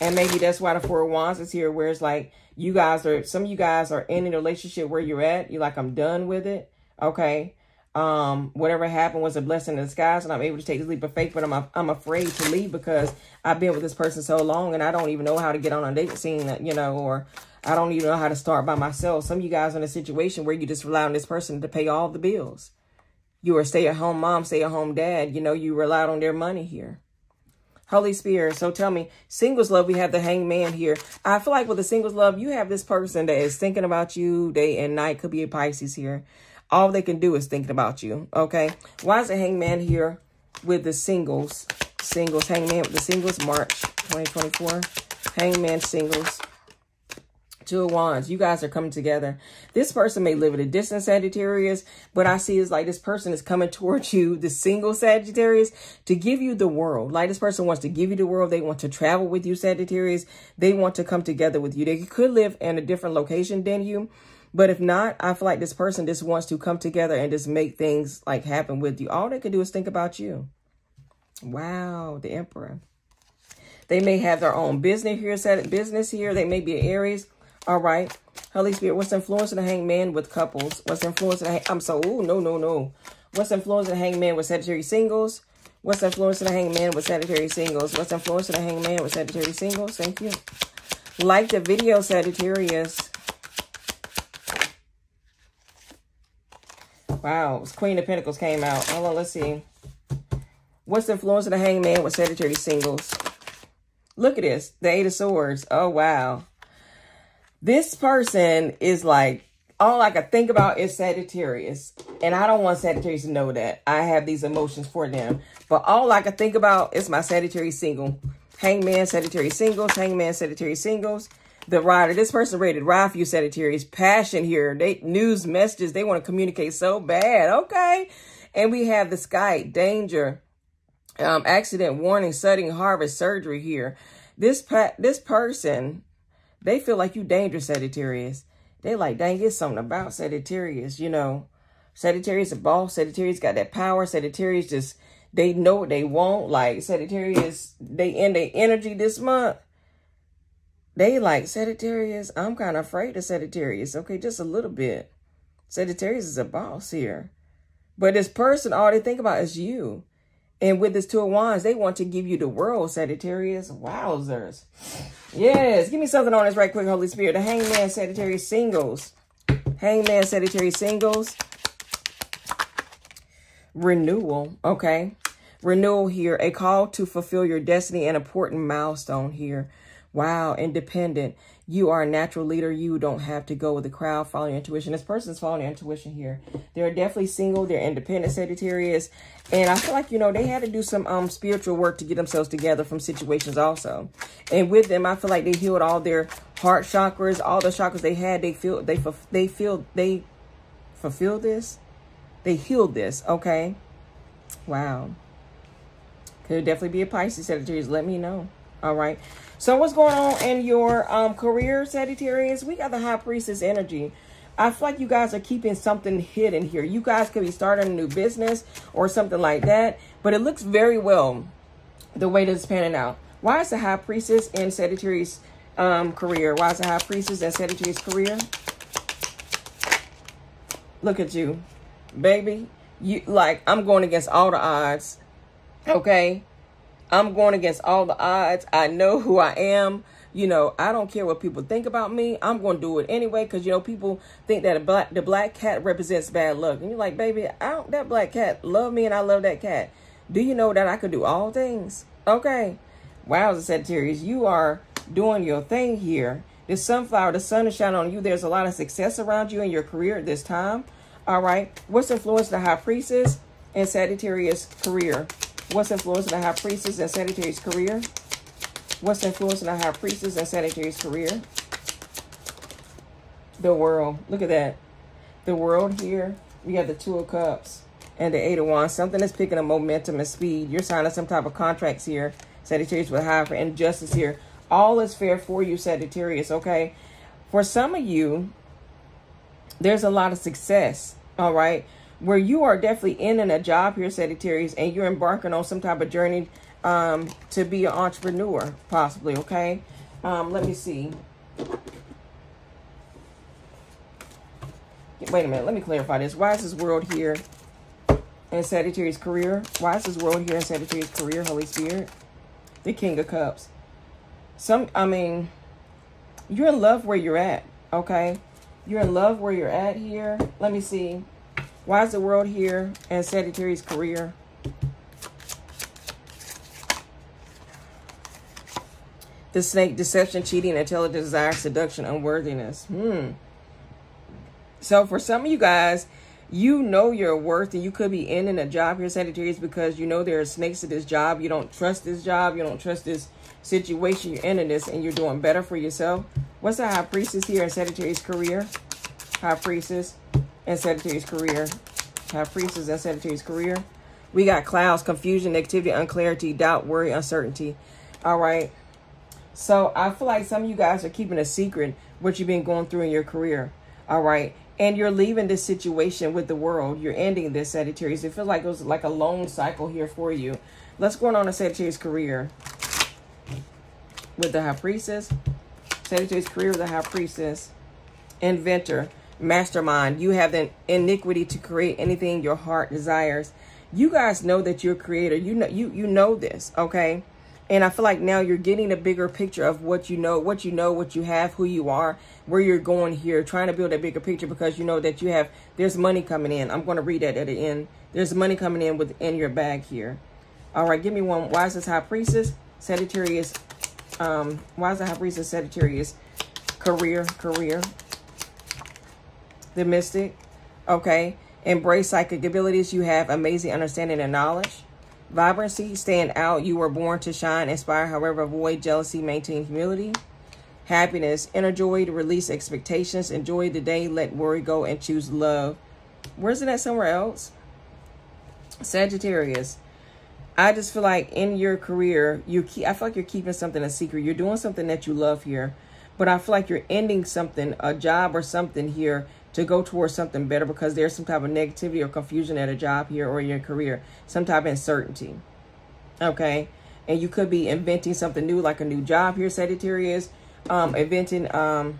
And maybe that's why the Four of Wands is here, where it's like you guys are, some of you guys are in a relationship where you're at. You're like, I'm done with it. Okay. Um, whatever happened was a blessing in disguise and I'm able to take this leap of faith, but I'm, I'm afraid to leave because I've been with this person so long and I don't even know how to get on a date scene, you know, or I don't even know how to start by myself. Some of you guys are in a situation where you just rely on this person to pay all the bills. You are stay-at-home mom, stay-at-home dad. You know, you relied on their money here. Holy Spirit. So tell me, singles love, we have the hangman here. I feel like with the singles love, you have this person that is thinking about you day and night. Could be a Pisces here. All they can do is thinking about you. Okay. Why is the hangman here with the singles? Singles, hangman with the singles, March 2024. Hangman singles. Two of Wands, you guys are coming together. This person may live at a distance, Sagittarius, but I see it's like this person is coming towards you, the single Sagittarius, to give you the world. Like this person wants to give you the world. They want to travel with you, Sagittarius. They want to come together with you. They could live in a different location than you. But if not, I feel like this person just wants to come together and just make things like happen with you. All they can do is think about you. Wow, the Emperor. They may have their own business here, set business here. They may be Aries. All right. Holy Spirit, what's influencing the hangman with couples? What's influencing the I'm so, ooh, no, no, no. What's influencing the hangman with Sagittarius singles? What's influencing the hangman with Sagittarius singles? What's influencing the hangman with Sagittarius singles? Thank you. Like the video, Sagittarius. Wow, Queen of Pentacles came out. Oh, Hold on, let's see. What's the influence of the hangman with Sagittarius singles? Look at this. The Eight of Swords. Oh, wow. This person is like, all I can think about is Sagittarius. And I don't want Sagittarius to know that. I have these emotions for them. But all I can think about is my Sagittarius single. Hangman, Sagittarius singles. Hangman, Sagittarius singles. The rider. This person rated for you, Sagittarius. Passion here. They News messages. They want to communicate so bad. Okay. And we have the scythe. Danger. Um, accident warning. Sudden harvest surgery here. This, this person they feel like you dangerous, Sagittarius. They like, dang, it's something about Sagittarius, you know. Sagittarius a boss. Sagittarius got that power. Sagittarius just, they know what they want. Like, Sagittarius, they in their energy this month. They like, Sagittarius, I'm kind of afraid of Sagittarius. Okay, just a little bit. Sagittarius is a boss here. But this person, all they think about is you. And with this Two of Wands, they want to give you the world, Sagittarius. Wowzers. Yes, give me something on this right quick, Holy Spirit. The Hangman, Sagittarius singles. Hangman, Sagittarius singles. Renewal, okay. Renewal here, a call to fulfill your destiny, an important milestone here. Wow, independent. You are a natural leader. You don't have to go with the crowd, follow your intuition. This person's following their intuition here. They're definitely single. They're independent Sagittarius. And I feel like, you know, they had to do some um spiritual work to get themselves together from situations also. And with them, I feel like they healed all their heart chakras, all the chakras they had. They feel, they, they feel, they fulfill this. They healed this, okay? Wow. Could definitely be a Pisces Sagittarius. Let me know. All right. So what's going on in your um, career, Sagittarius? We got the High Priestess energy. I feel like you guys are keeping something hidden here. You guys could be starting a new business or something like that. But it looks very well the way this is panning out. Why is the High Priestess in Sagittarius um, career? Why is the High Priestess in Sagittarius career? Look at you, baby. You like I'm going against all the odds. Okay, I'm going against all the odds. I know who I am. You know, I don't care what people think about me. I'm going to do it anyway because, you know, people think that a black, the black cat represents bad luck. And you're like, baby, that black cat love me and I love that cat. Do you know that I could do all things? Okay. Wow, Sagittarius, you are doing your thing here. The sunflower, the sun is shining on you. There's a lot of success around you in your career at this time. All right. What's influenced the high priestess and Sagittarius career? What's influencing the high priestess and Sagittarius career? What's influencing the high priestess and Sagittarius career? The world. Look at that. The world here. We got the two of cups and the eight of wands. Something is picking up momentum and speed. You're signing some type of contracts here. Sagittarius with high for injustice here. All is fair for you, Sagittarius, okay? For some of you, there's a lot of success, all right? Where you are definitely in a job here, Sagittarius, and you're embarking on some type of journey um, to be an entrepreneur, possibly, okay? Um, let me see. Wait a minute. Let me clarify this. Why is this world here in Sagittarius career. Why is this world here in Sagittarius career, Holy Spirit? The King of Cups. Some, I mean, you're in love where you're at, okay? You're in love where you're at here. Let me see. Why is the world here in Sagittarius career? The snake, deception, cheating, intelligence, desire, seduction, unworthiness. Hmm. So for some of you guys, you know your worth and you could be ending a job here, Sagittarius, because you know there are snakes to this job. You don't trust this job. You don't trust this situation. You're ending this and you're doing better for yourself. What's the high priestess here in Sagittarius career? High priestess and Sagittarius career. High priestess and Sagittarius career. We got clouds, confusion, negativity, unclarity, doubt, worry, uncertainty. All right. So I feel like some of you guys are keeping a secret what you've been going through in your career. All right. And you're leaving this situation with the world. You're ending this Sagittarius. It feels like it was like a long cycle here for you. Let's go on a Sagittarius career with the High Priestess. Sagittarius career with the High Priestess. Inventor. Mastermind. You have the iniquity to create anything your heart desires. You guys know that you're creator. You know you you know this, okay? And I feel like now you're getting a bigger picture of what you know, what you know, what you have, who you are, where you're going here, trying to build a bigger picture because you know that you have, there's money coming in. I'm going to read that at the end. There's money coming in within your bag here. All right, give me one. Why is this High Priestess? Sagittarius. Um, why is the High Priestess Sagittarius? Career, career. The Mystic. Okay. Embrace psychic abilities. You have amazing understanding and knowledge. Vibrancy, stand out. You were born to shine, inspire, however, avoid jealousy, maintain humility. Happiness, inner joy to release expectations. Enjoy the day, let worry go, and choose love. Where's it at somewhere else? Sagittarius. I just feel like in your career, you keep, I feel like you're keeping something a secret. You're doing something that you love here, but I feel like you're ending something, a job or something here to go towards something better because there's some type of negativity or confusion at a job here or in your career, some type of uncertainty. Okay. And you could be inventing something new, like a new job here, Sagittarius. Um, inventing, um,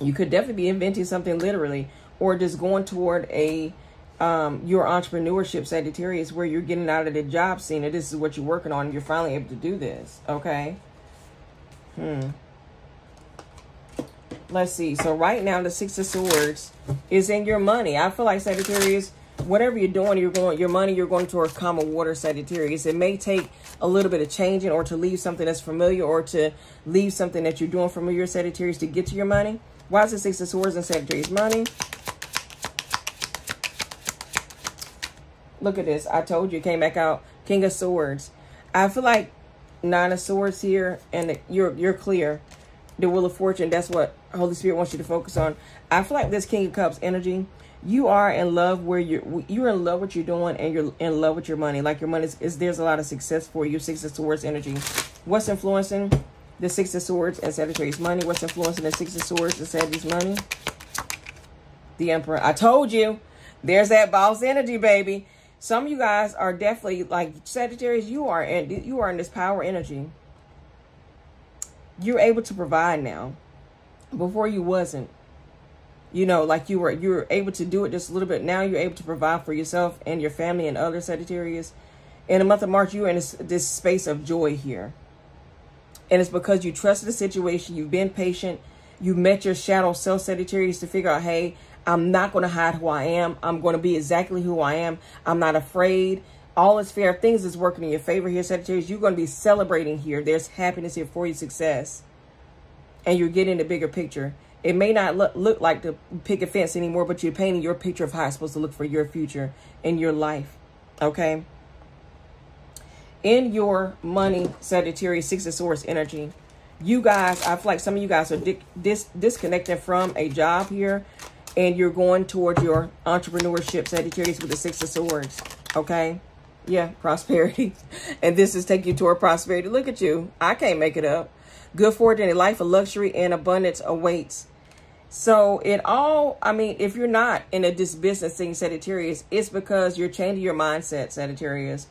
you could definitely be inventing something literally, or just going toward a, um, your entrepreneurship, Sagittarius, where you're getting out of the job scene and this is what you're working on. You're finally able to do this. Okay. Hmm. Let's see. So right now, the Six of Swords is in your money. I feel like Sagittarius, whatever you're doing, you're going your money, you're going towards common water, Sagittarius. It may take a little bit of changing or to leave something that's familiar or to leave something that you're doing familiar, Sagittarius, to get to your money. Why is the Six of Swords in Sagittarius money? Look at this. I told you, came back out. King of Swords. I feel like Nine of Swords here, and you're you're clear the Wheel of Fortune, that's what Holy Spirit wants you to focus on. I feel like this King of Cups energy, you are in love where you're you're in love with what you're doing and you're in love with your money. Like your money is, is there's a lot of success for you. Six of Swords energy. What's influencing the Six of Swords and Sagittarius money? What's influencing the Six of Swords and Sagittarius money? The Emperor. I told you. There's that boss energy, baby. Some of you guys are definitely like Sagittarius. You are in you are in this power energy you're able to provide now. Before you wasn't. You know, like you were you were able to do it just a little bit. Now you're able to provide for yourself and your family and other Sagittarius. In the month of March, you're in this, this space of joy here. And it's because you trusted the situation. You've been patient. You met your shadow self Sagittarius to figure out, hey, I'm not going to hide who I am. I'm going to be exactly who I am. I'm not afraid all is fair. Things is working in your favor here, Sagittarius. You're going to be celebrating here. There's happiness here for your success. And you're getting the bigger picture. It may not look, look like the picket fence anymore, but you're painting your picture of how it's supposed to look for your future in your life. Okay? In your money, Sagittarius, Six of Swords energy, you guys, I feel like some of you guys are di dis disconnecting from a job here and you're going towards your entrepreneurship, Sagittarius, with the Six of Swords. Okay? Yeah, prosperity. And this is taking you toward prosperity. Look at you. I can't make it up. Good fortune, a life of luxury and abundance awaits. So it all, I mean, if you're not in a this Sagittarius, it's because you're changing your mindset, Sagittarius.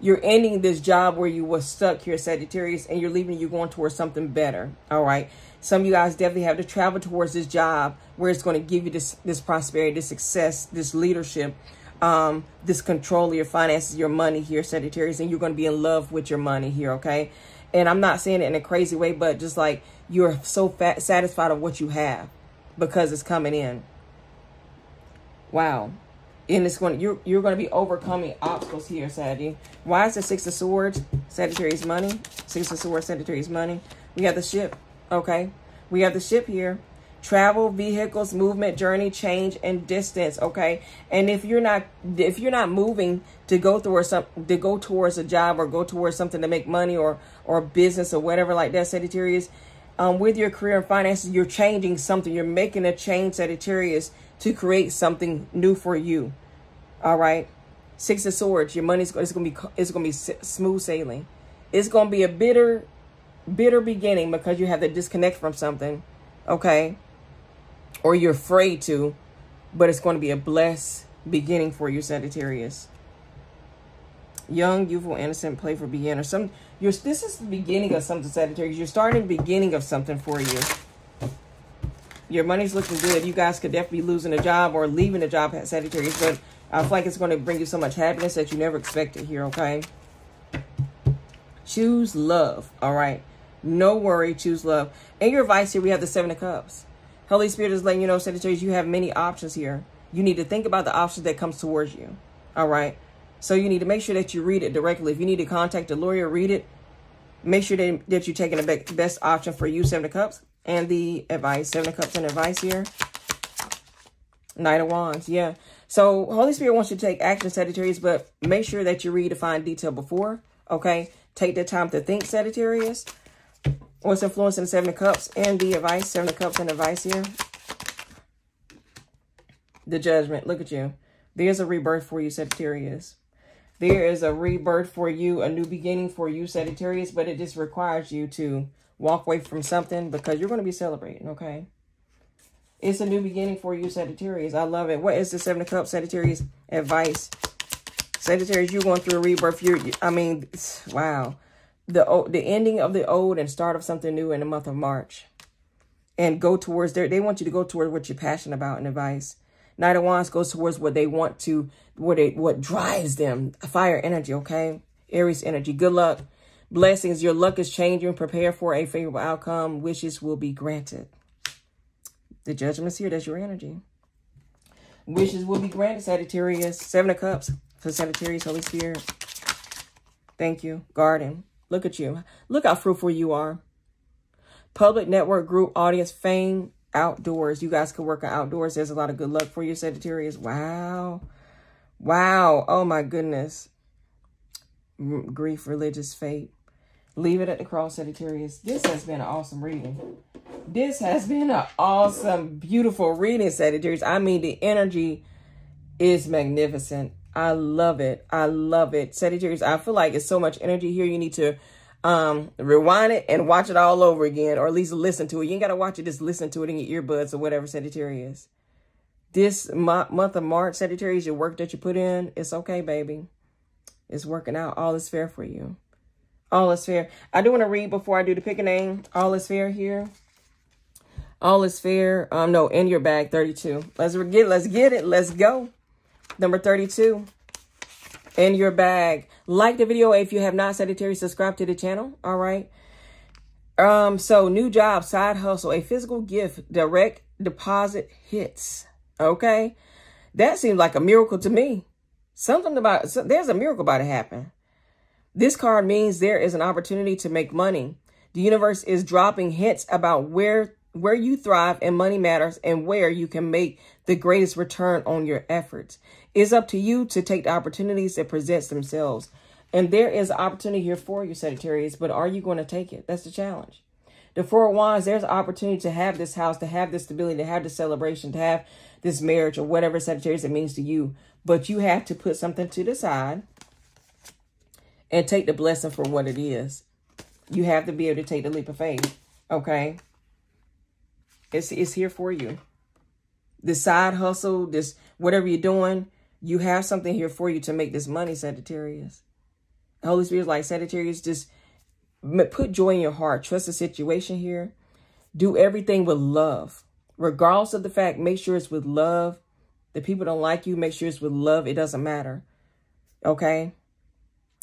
You're ending this job where you were stuck here, Sagittarius, and you're leaving you going towards something better. All right. Some of you guys definitely have to travel towards this job where it's going to give you this, this prosperity, this success, this leadership um, this control of your finances, your money here, Sagittarius, and you're going to be in love with your money here, okay? And I'm not saying it in a crazy way, but just like you're so fat, satisfied of what you have because it's coming in. Wow. And it's going to, you're, you're going to be overcoming obstacles here, Sagittarius. Why is the Six of Swords, Sagittarius money? Six of Swords, Sagittarius money. We have the ship, okay? We have the ship here travel vehicles movement journey change and distance okay and if you're not if you're not moving to go towards some to go towards a job or go towards something to make money or or business or whatever like that sagittarius um, with your career and finances you're changing something. You're making a change sagittarius to create something new for you. All right? Six of swords. Your money's it's gonna be it's gonna be smooth sailing. It's gonna be a bitter bitter beginning because you have to disconnect from something okay? Or you're afraid to, but it's going to be a blessed beginning for you, Sagittarius. Young, youthful, innocent, play for beginner. Some, you're, this is the beginning of something, Sagittarius. You're starting the beginning of something for you. Your money's looking good. You guys could definitely be losing a job or leaving a job, Sagittarius, but I feel like it's going to bring you so much happiness that you never expected here, okay? Choose love, all right? No worry, choose love. In your advice here, we have the Seven of Cups. Holy Spirit is letting you know, Sagittarius, you have many options here. You need to think about the options that comes towards you. All right. So you need to make sure that you read it directly. If you need to contact a lawyer, read it. Make sure that, that you're taking the best option for you, Seven of Cups. And the advice, Seven of Cups and advice here. Knight of Wands, yeah. So Holy Spirit wants you to take action, Sagittarius, but make sure that you read to find detail before, okay? Take the time to think, Sagittarius. What's influencing the Seven of Cups and the advice? Seven of Cups and advice here. The Judgment. Look at you. There's a rebirth for you, Sagittarius. There is a rebirth for you, a new beginning for you, Sagittarius, but it just requires you to walk away from something because you're going to be celebrating, okay? It's a new beginning for you, Sagittarius. I love it. What is the Seven of Cups, Sagittarius? Advice. Sagittarius, you're going through a rebirth. You're, I mean, wow the the ending of the old and start of something new in the month of March. And go towards their, they want you to go towards what you're passionate about and advice. Knight of Wands goes towards what they want to, what they, what drives them. Fire energy, okay? Aries energy. Good luck. Blessings. Your luck is changing. Prepare for a favorable outcome. Wishes will be granted. The judgment is here. That's your energy. Wishes will be granted, Sagittarius. Seven of Cups for Sagittarius, Holy Spirit. Thank you. Garden. Look at you. Look how fruitful you are. Public network group audience fame outdoors. You guys can work outdoors. There's a lot of good luck for you, Sagittarius. Wow. Wow. Oh my goodness. Grief, religious fate. Leave it at the cross, Sagittarius. This has been an awesome reading. This has been an awesome, beautiful reading, Sagittarius. I mean, the energy is magnificent. I love it. I love it. Sagittarius, I feel like it's so much energy here. You need to um, rewind it and watch it all over again, or at least listen to it. You ain't got to watch it, just listen to it in your earbuds or whatever Sagittarius. This month of March, Sagittarius, your work that you put in, it's okay, baby. It's working out. All is fair for you. All is fair. I do want to read before I do the pick a name. All is fair here. All is fair. Um, no, in your bag, 32. Let's get, let's get it. Let's go. Number 32, in your bag. Like the video if you have not, Sagittarius, subscribe to the channel, all right? Um, so new job, side hustle, a physical gift, direct deposit hits, okay? That seems like a miracle to me. Something about, so there's a miracle about to happen. This card means there is an opportunity to make money. The universe is dropping hints about where where you thrive and money matters and where you can make the greatest return on your efforts. It's up to you to take the opportunities that presents themselves. And there is opportunity here for you, Sagittarius, but are you going to take it? That's the challenge. The Four of Wands, there's opportunity to have this house, to have this stability, to have this celebration, to have this marriage or whatever Sagittarius it means to you. But you have to put something to the side and take the blessing for what it is. You have to be able to take the leap of faith, okay? It's, it's here for you. This side hustle, this whatever you're doing, you have something here for you to make this money, Sagittarius. The Holy Spirit's like, Sagittarius, just put joy in your heart. Trust the situation here. Do everything with love. Regardless of the fact, make sure it's with love The people don't like you, make sure it's with love. It doesn't matter. Okay?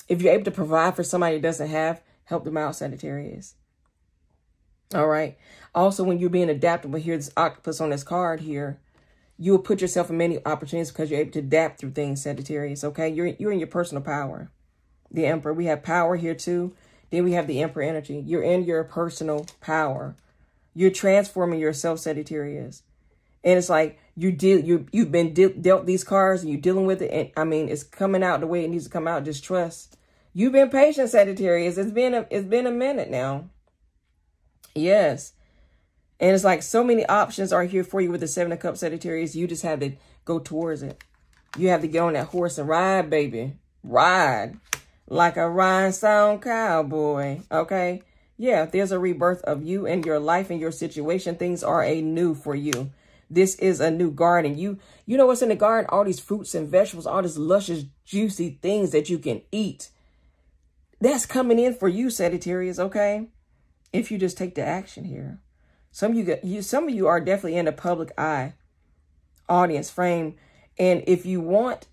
If you're able to provide for somebody that doesn't have, help them out, Sagittarius. All right. Also, when you're being adaptable, here, this octopus on this card here, you will put yourself in many opportunities because you're able to adapt through things, Sagittarius. Okay. You're, you're in your personal power. The Emperor. We have power here too. Then we have the Emperor energy. You're in your personal power. You're transforming yourself, Sagittarius. And it's like you deal you you've been de dealt these cards and you're dealing with it. And I mean, it's coming out the way it needs to come out. Just trust. You've been patient, Sagittarius. It's been a it's been a minute now. Yes. And it's like so many options are here for you with the Seven of Cups, Sagittarius. You just have to go towards it. You have to get on that horse and ride, baby. Ride. Like a rhinestone cowboy. Okay? Yeah, there's a rebirth of you and your life and your situation. Things are a new for you. This is a new garden. You you know what's in the garden? All these fruits and vegetables, all these luscious, juicy things that you can eat. That's coming in for you, Sagittarius, okay? If you just take the action here. Some of you, you some of you are definitely in the public eye audience frame. And if you want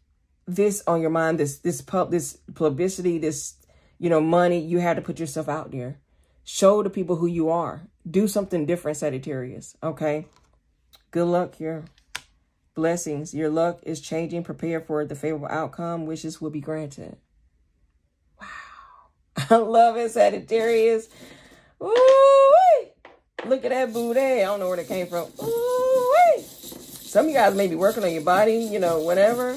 this on your mind, this this pub this publicity, this you know, money, you have to put yourself out there. Show the people who you are. Do something different, Sagittarius. Okay. Good luck here. Blessings. Your luck is changing. Prepare for the favorable outcome. Wishes will be granted. Wow. I love it, Sagittarius. Ooh, look at that booty. I don't know where that came from. Ooh, some of you guys may be working on your body, you know, whatever.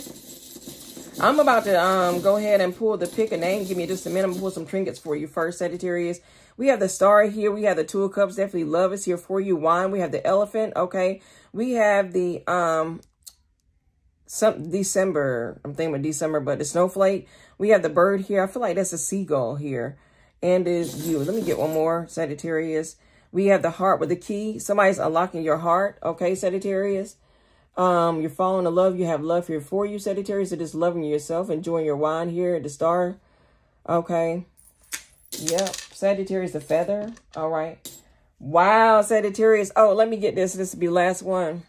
I'm about to um go ahead and pull the pick a name. Give me just a minute. I'm going to pull some trinkets for you first, Sagittarius. We have the star here. We have the two of cups. Definitely love is here for you. Wine. We have the elephant. Okay. We have the um some December. I'm thinking about December, but the snowflake. We have the bird here. I feel like that's a seagull here. And is you. Let me get one more, Sagittarius. We have the heart with the key. Somebody's unlocking your heart. Okay, Sagittarius. Um, you're falling in love. You have love here for you, Sagittarius. It is loving yourself, enjoying your wine here at the star. Okay. Yep. Sagittarius, the feather. All right. Wow, Sagittarius. Oh, let me get this. This will be last one.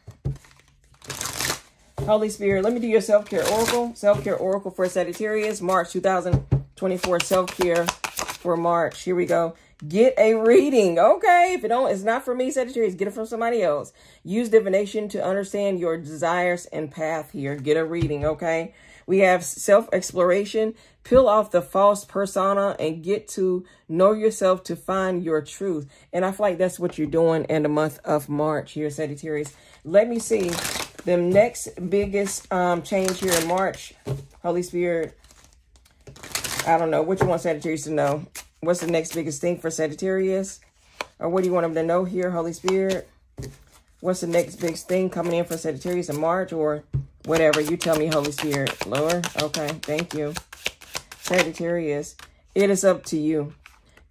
Holy Spirit, let me do your self-care oracle. Self-care oracle for Sagittarius, March 2024 self-care for March. Here we go. Get a reading. Okay. If it don't, it's not for me, Sagittarius. Get it from somebody else. Use divination to understand your desires and path here. Get a reading. Okay. We have self-exploration. Peel off the false persona and get to know yourself to find your truth. And I feel like that's what you're doing in the month of March here, Sagittarius. Let me see the next biggest um, change here in March. Holy Spirit. I don't know. What you want Sagittarius to know? What's the next biggest thing for Sagittarius? Or what do you want them to know here, Holy Spirit? What's the next biggest thing coming in for Sagittarius in March or whatever? You tell me, Holy Spirit. Lord, okay, thank you. Sagittarius, it is up to you.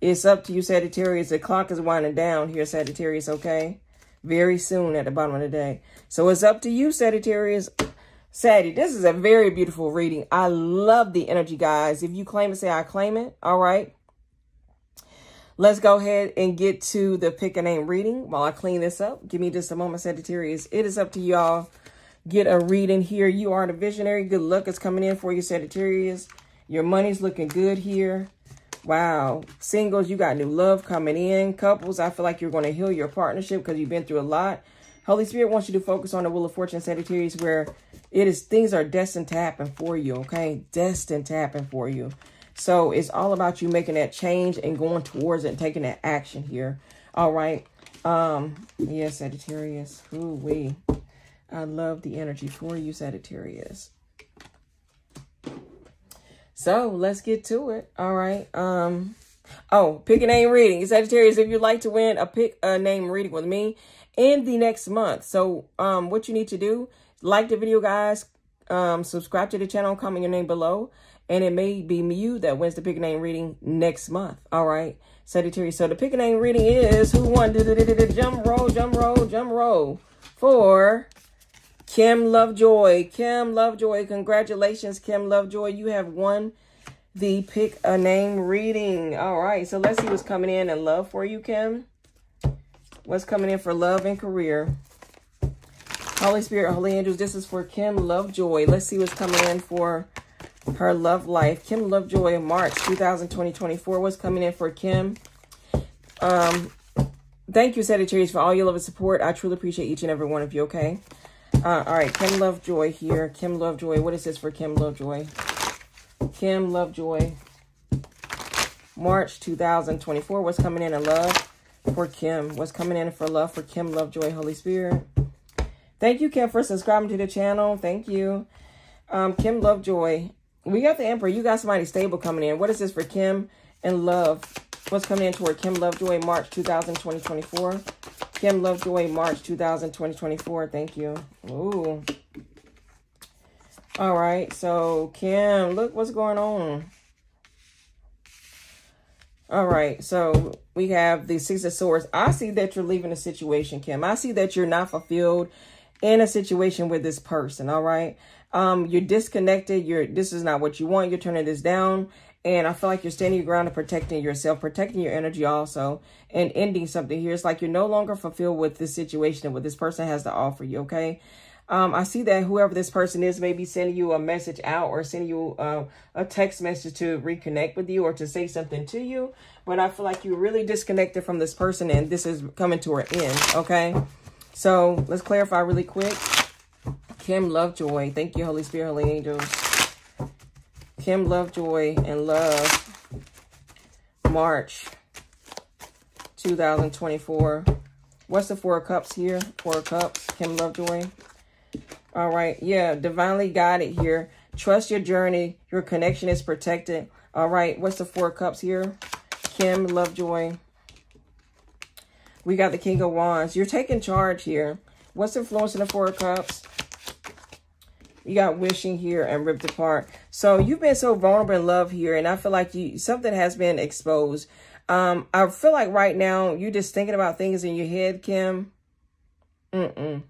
It's up to you, Sagittarius. The clock is winding down here, Sagittarius, okay? Very soon at the bottom of the day. So it's up to you, Sagittarius. Sadie, this is a very beautiful reading. I love the energy, guys. If you claim it, say I claim it. All right. Let's go ahead and get to the pick a name reading while I clean this up. Give me just a moment, Sagittarius. It is up to y'all. Get a reading here. You are the visionary. Good luck is coming in for you, Sagittarius. Your money's looking good here. Wow. Singles, you got new love coming in. Couples, I feel like you're going to heal your partnership because you've been through a lot. Holy Spirit wants you to focus on the Wheel of Fortune, Sagittarius, where it is things are destined to happen for you, okay? Destined to happen for you. So it's all about you making that change and going towards it and taking that action here. All right. Um, yes, Sagittarius. Ooh, we. I love the energy for you, Sagittarius. So let's get to it. All right. Um, oh, pick a name reading. Sagittarius, if you'd like to win a pick a name reading with me in the next month. So um, what you need to do, like the video, guys. Um, subscribe to the channel, comment your name below and it may be you that wins the pick a name reading next month. All right, Sagittarius. So the pick a name reading is who won? Jump roll, jump roll, jump roll for Kim Lovejoy. Kim Lovejoy, congratulations, Kim Lovejoy. You have won the pick a name reading. All right, so let's see what's coming in and love for you, Kim. What's coming in for love and career? Holy Spirit, Holy Angels, this is for Kim Lovejoy. Let's see what's coming in for her love life. Kim Lovejoy, March 2020-24. What's coming in for Kim? Um, thank you, Sagittarius, for all your love and support. I truly appreciate each and every one of you, okay? Uh, all right, Kim Lovejoy here. Kim Lovejoy. What is this for Kim Lovejoy? Kim Lovejoy. March 2024. What's coming in in love for Kim? What's coming in for love for Kim Lovejoy, Holy Spirit? Thank you, Kim, for subscribing to the channel. Thank you. Um, Kim Lovejoy. We got the Emperor. You got somebody stable coming in. What is this for Kim and love? What's coming in toward Kim Lovejoy, March 2024? Kim Lovejoy, March 2024. Thank you. Ooh. All right. So, Kim, look what's going on. All right. So, we have the Six of Swords. I see that you're leaving a situation, Kim. I see that you're not fulfilled in a situation with this person. All right. Um, you're disconnected. You're, this is not what you want. You're turning this down. And I feel like you're standing your ground and protecting yourself, protecting your energy also, and ending something here. It's like you're no longer fulfilled with this situation and what this person has to offer you, okay? Um, I see that whoever this person is may be sending you a message out or sending you uh, a text message to reconnect with you or to say something to you. But I feel like you're really disconnected from this person and this is coming to an end, okay? So let's clarify really quick. Kim Lovejoy. Thank you, Holy Spirit, Holy Angels. Kim Lovejoy and Love. March 2024. What's the Four of Cups here? Four of Cups. Kim Lovejoy. All right. Yeah. Divinely guided here. Trust your journey. Your connection is protected. All right. What's the Four of Cups here? Kim Lovejoy. We got the King of Wands. You're taking charge here. What's influencing the Four of Cups? You got wishing here and ripped apart. So you've been so vulnerable in love here. And I feel like you something has been exposed. Um, I feel like right now you're just thinking about things in your head, Kim. Mm-mm.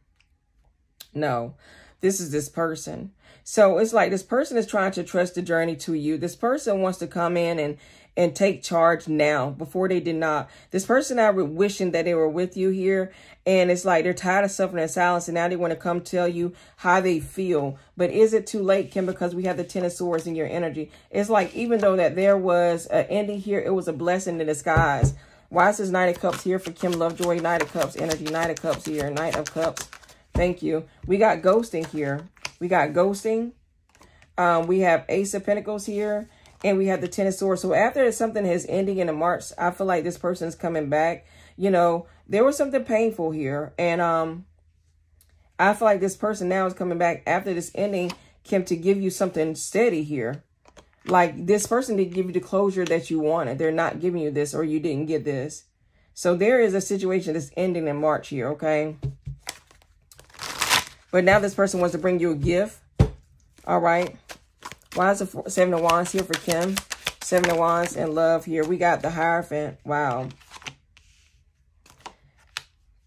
No, this is this person. So it's like this person is trying to trust the journey to you. This person wants to come in and and take charge now before they did not. This person out wishing that they were with you here. And it's like they're tired of suffering in silence. And now they want to come tell you how they feel. But is it too late, Kim? Because we have the Ten of Swords in your energy. It's like even though that there was an ending here, it was a blessing in disguise. Why is this Knight of Cups here for Kim Lovejoy? Knight of Cups energy. Knight of Cups here. Knight of Cups. Thank you. We got ghosting here. We got ghosting. Um, we have Ace of Pentacles here and we have the Ten of Swords. So after something is ending in the March, I feel like this person is coming back. You know, there was something painful here. And um, I feel like this person now is coming back after this ending, Kim, to give you something steady here. Like this person didn't give you the closure that you wanted. They're not giving you this or you didn't get this. So there is a situation that's ending in March here, okay? But now this person wants to bring you a gift. All right. Why is the Seven of Wands here for Kim? Seven of Wands and love here. We got the Hierophant. Wow.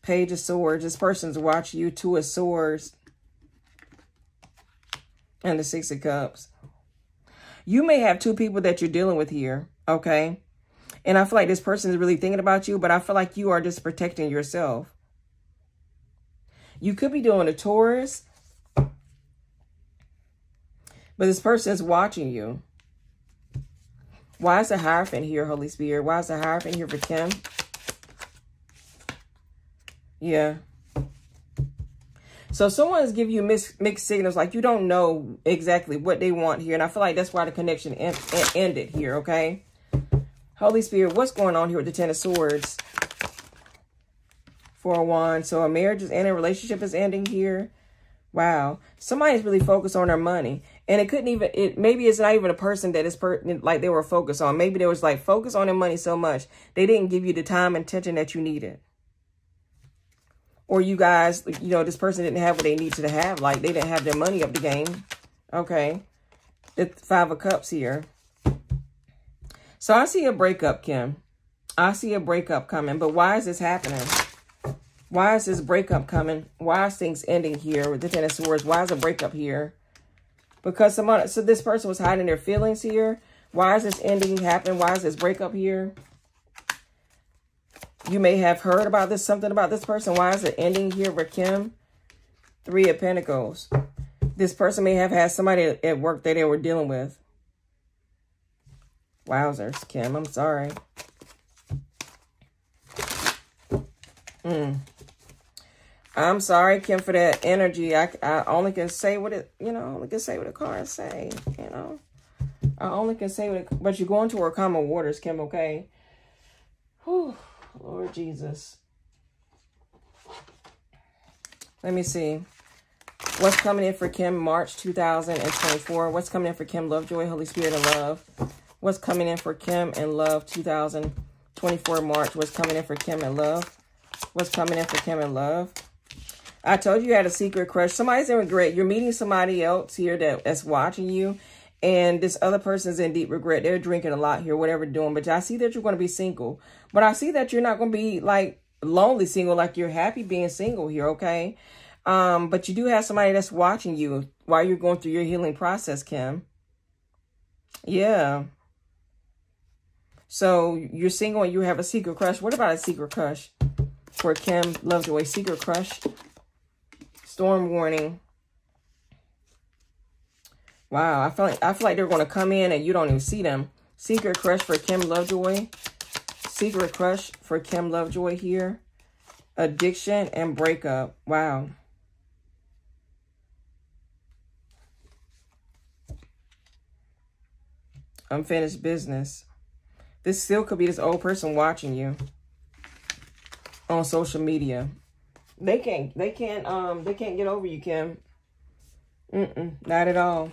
Page of Swords. This person's watching you. Two of Swords. And the Six of Cups. You may have two people that you're dealing with here. Okay. And I feel like this person is really thinking about you. But I feel like you are just protecting yourself. You could be doing a Taurus but this person is watching you. Why is the Hierophant here, Holy Spirit? Why is the Hierophant here for Kim? Yeah. So someone is giving you mixed, mixed signals, like you don't know exactly what they want here. And I feel like that's why the connection en ended here, okay? Holy Spirit, what's going on here with the Ten of Swords? Wands. So a marriage is ending, a relationship is ending here. Wow. Somebody's really focused on their money. And it couldn't even, it maybe it's not even a person that is per, like they were focused on. Maybe they was like focused on their money so much, they didn't give you the time and attention that you needed. Or you guys, you know, this person didn't have what they needed to have. Like they didn't have their money up the game. Okay. The Five of Cups here. So I see a breakup, Kim. I see a breakup coming. But why is this happening? Why is this breakup coming? Why is things ending here with the Ten of Swords? Why is a breakup here? Because someone, so this person was hiding their feelings here. Why is this ending happening? Why is this breakup here? You may have heard about this, something about this person. Why is it ending here with Kim? Three of Pentacles. This person may have had somebody at work that they were dealing with. Wowzers, Kim. I'm sorry. Hmm. I'm sorry, Kim, for that energy. I, I only can say what it, you know, only can say what the cards say, you know. I only can say what it, but you're going to our common waters, Kim, okay? Whew, Lord Jesus. Let me see. What's coming in for Kim March 2024? What's coming in for Kim Lovejoy, Holy Spirit and Love? What's coming in for Kim and Love 2024 March? What's coming in for Kim and Love? What's coming in for Kim and Love? I told you you had a secret crush. Somebody's in regret. You're meeting somebody else here that, that's watching you. And this other person's in deep regret. They're drinking a lot here, whatever doing. But I see that you're going to be single. But I see that you're not going to be like lonely single, like you're happy being single here, okay? Um, but you do have somebody that's watching you while you're going through your healing process, Kim. Yeah. So you're single and you have a secret crush. What about a secret crush for Kim Lovejoy? Secret crush storm warning. Wow, I feel like I feel like they're to come in and you don't even see them. Secret crush for Kim Lovejoy. Secret crush for Kim Lovejoy here. Addiction and breakup. Wow. Unfinished business. This still could be this old person watching you on social media. They can't, they can't, um, they can't get over you, Kim. Mm-mm, not at all.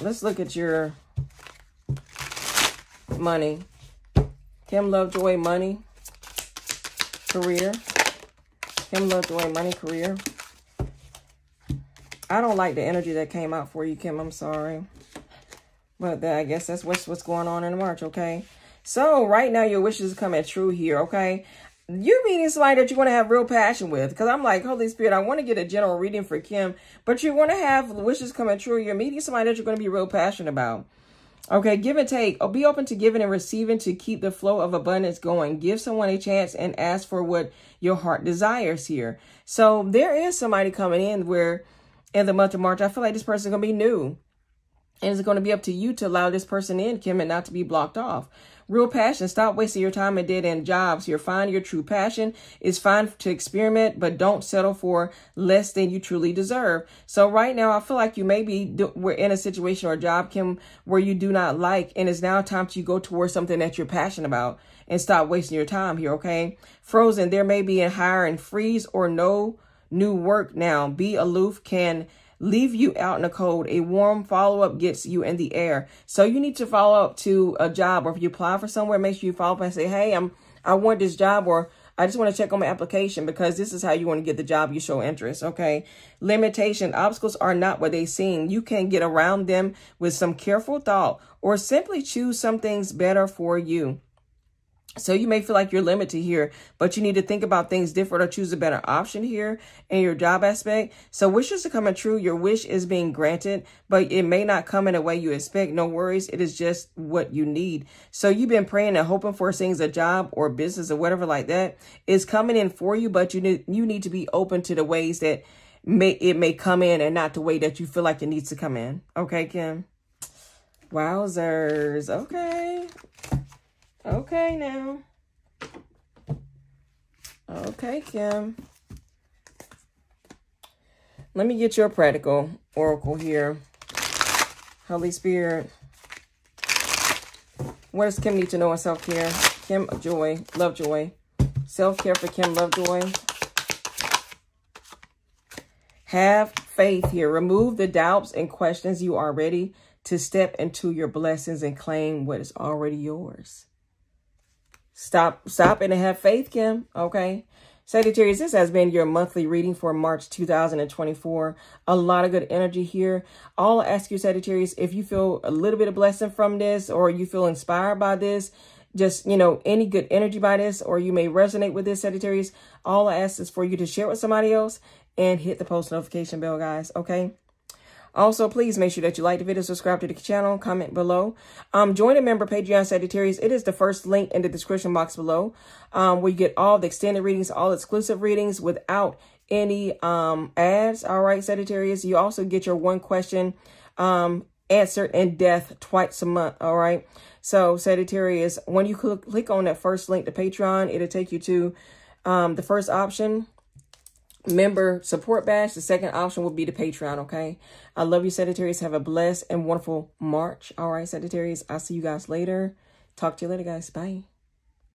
Let's look at your money. Kim Lovejoy, money, career. Kim Lovejoy, money, career. I don't like the energy that came out for you, Kim. I'm sorry. But I guess that's what's what's going on in March, okay? So right now your wishes are coming true here, okay? You're meeting somebody that you want to have real passion with. Because I'm like, Holy Spirit, I want to get a general reading for Kim. But you want to have wishes coming true. You're meeting somebody that you're going to be real passionate about. Okay, give and take. Oh, be open to giving and receiving to keep the flow of abundance going. Give someone a chance and ask for what your heart desires here. So there is somebody coming in where in the month of March, I feel like this person is going to be new. And it's going to be up to you to allow this person in, Kim, and not to be blocked off. Real passion. Stop wasting your time in dead end jobs. You're fine. Your true passion is fine to experiment, but don't settle for less than you truly deserve. So right now, I feel like you may be we're in a situation or a job, Kim, where you do not like, and it's now time to go towards something that you're passionate about and stop wasting your time here. Okay, frozen. There may be a hiring freeze or no new work now. Be aloof can leave you out in the cold. A warm follow-up gets you in the air. So you need to follow up to a job or if you apply for somewhere, make sure you follow up and say, hey, I'm I want this job or I just want to check on my application because this is how you want to get the job you show interest, okay? Limitation, obstacles are not what they seem. You can get around them with some careful thought or simply choose some things better for you. So you may feel like you're limited here, but you need to think about things different or choose a better option here in your job aspect. So wishes are coming true. Your wish is being granted, but it may not come in a way you expect. No worries. It is just what you need. So you've been praying and hoping for things, a job or business or whatever like that is coming in for you, but you need, you need to be open to the ways that may it may come in and not the way that you feel like it needs to come in. Okay, Kim? Wowzers. Okay. Okay, now. Okay, Kim. Let me get your practical oracle here. Holy Spirit. What does Kim need to know on self-care? Kim, joy, Lovejoy. Self-care for Kim, Lovejoy. Have faith here. Remove the doubts and questions. You are ready to step into your blessings and claim what is already yours. Stop, stop and have faith, Kim. Okay. Sagittarius, this has been your monthly reading for March 2024. A lot of good energy here. All I ask you, Sagittarius, if you feel a little bit of blessing from this or you feel inspired by this, just, you know, any good energy by this, or you may resonate with this, Sagittarius, all I ask is for you to share with somebody else and hit the post notification bell, guys. Okay. Also, please make sure that you like the video, subscribe to the channel, comment below. Um, join a member Patreon Sagittarius. It is the first link in the description box below, um, where you get all the extended readings, all exclusive readings without any um ads. All right, Sagittarius. You also get your one question um answered in death twice a month. All right. So Sagittarius, when you click on that first link to Patreon, it'll take you to um the first option member support badge. The second option would be the Patreon, okay? I love you, Sagittarius. Have a blessed and wonderful March. All right, Sagittarius. I'll see you guys later. Talk to you later, guys. Bye.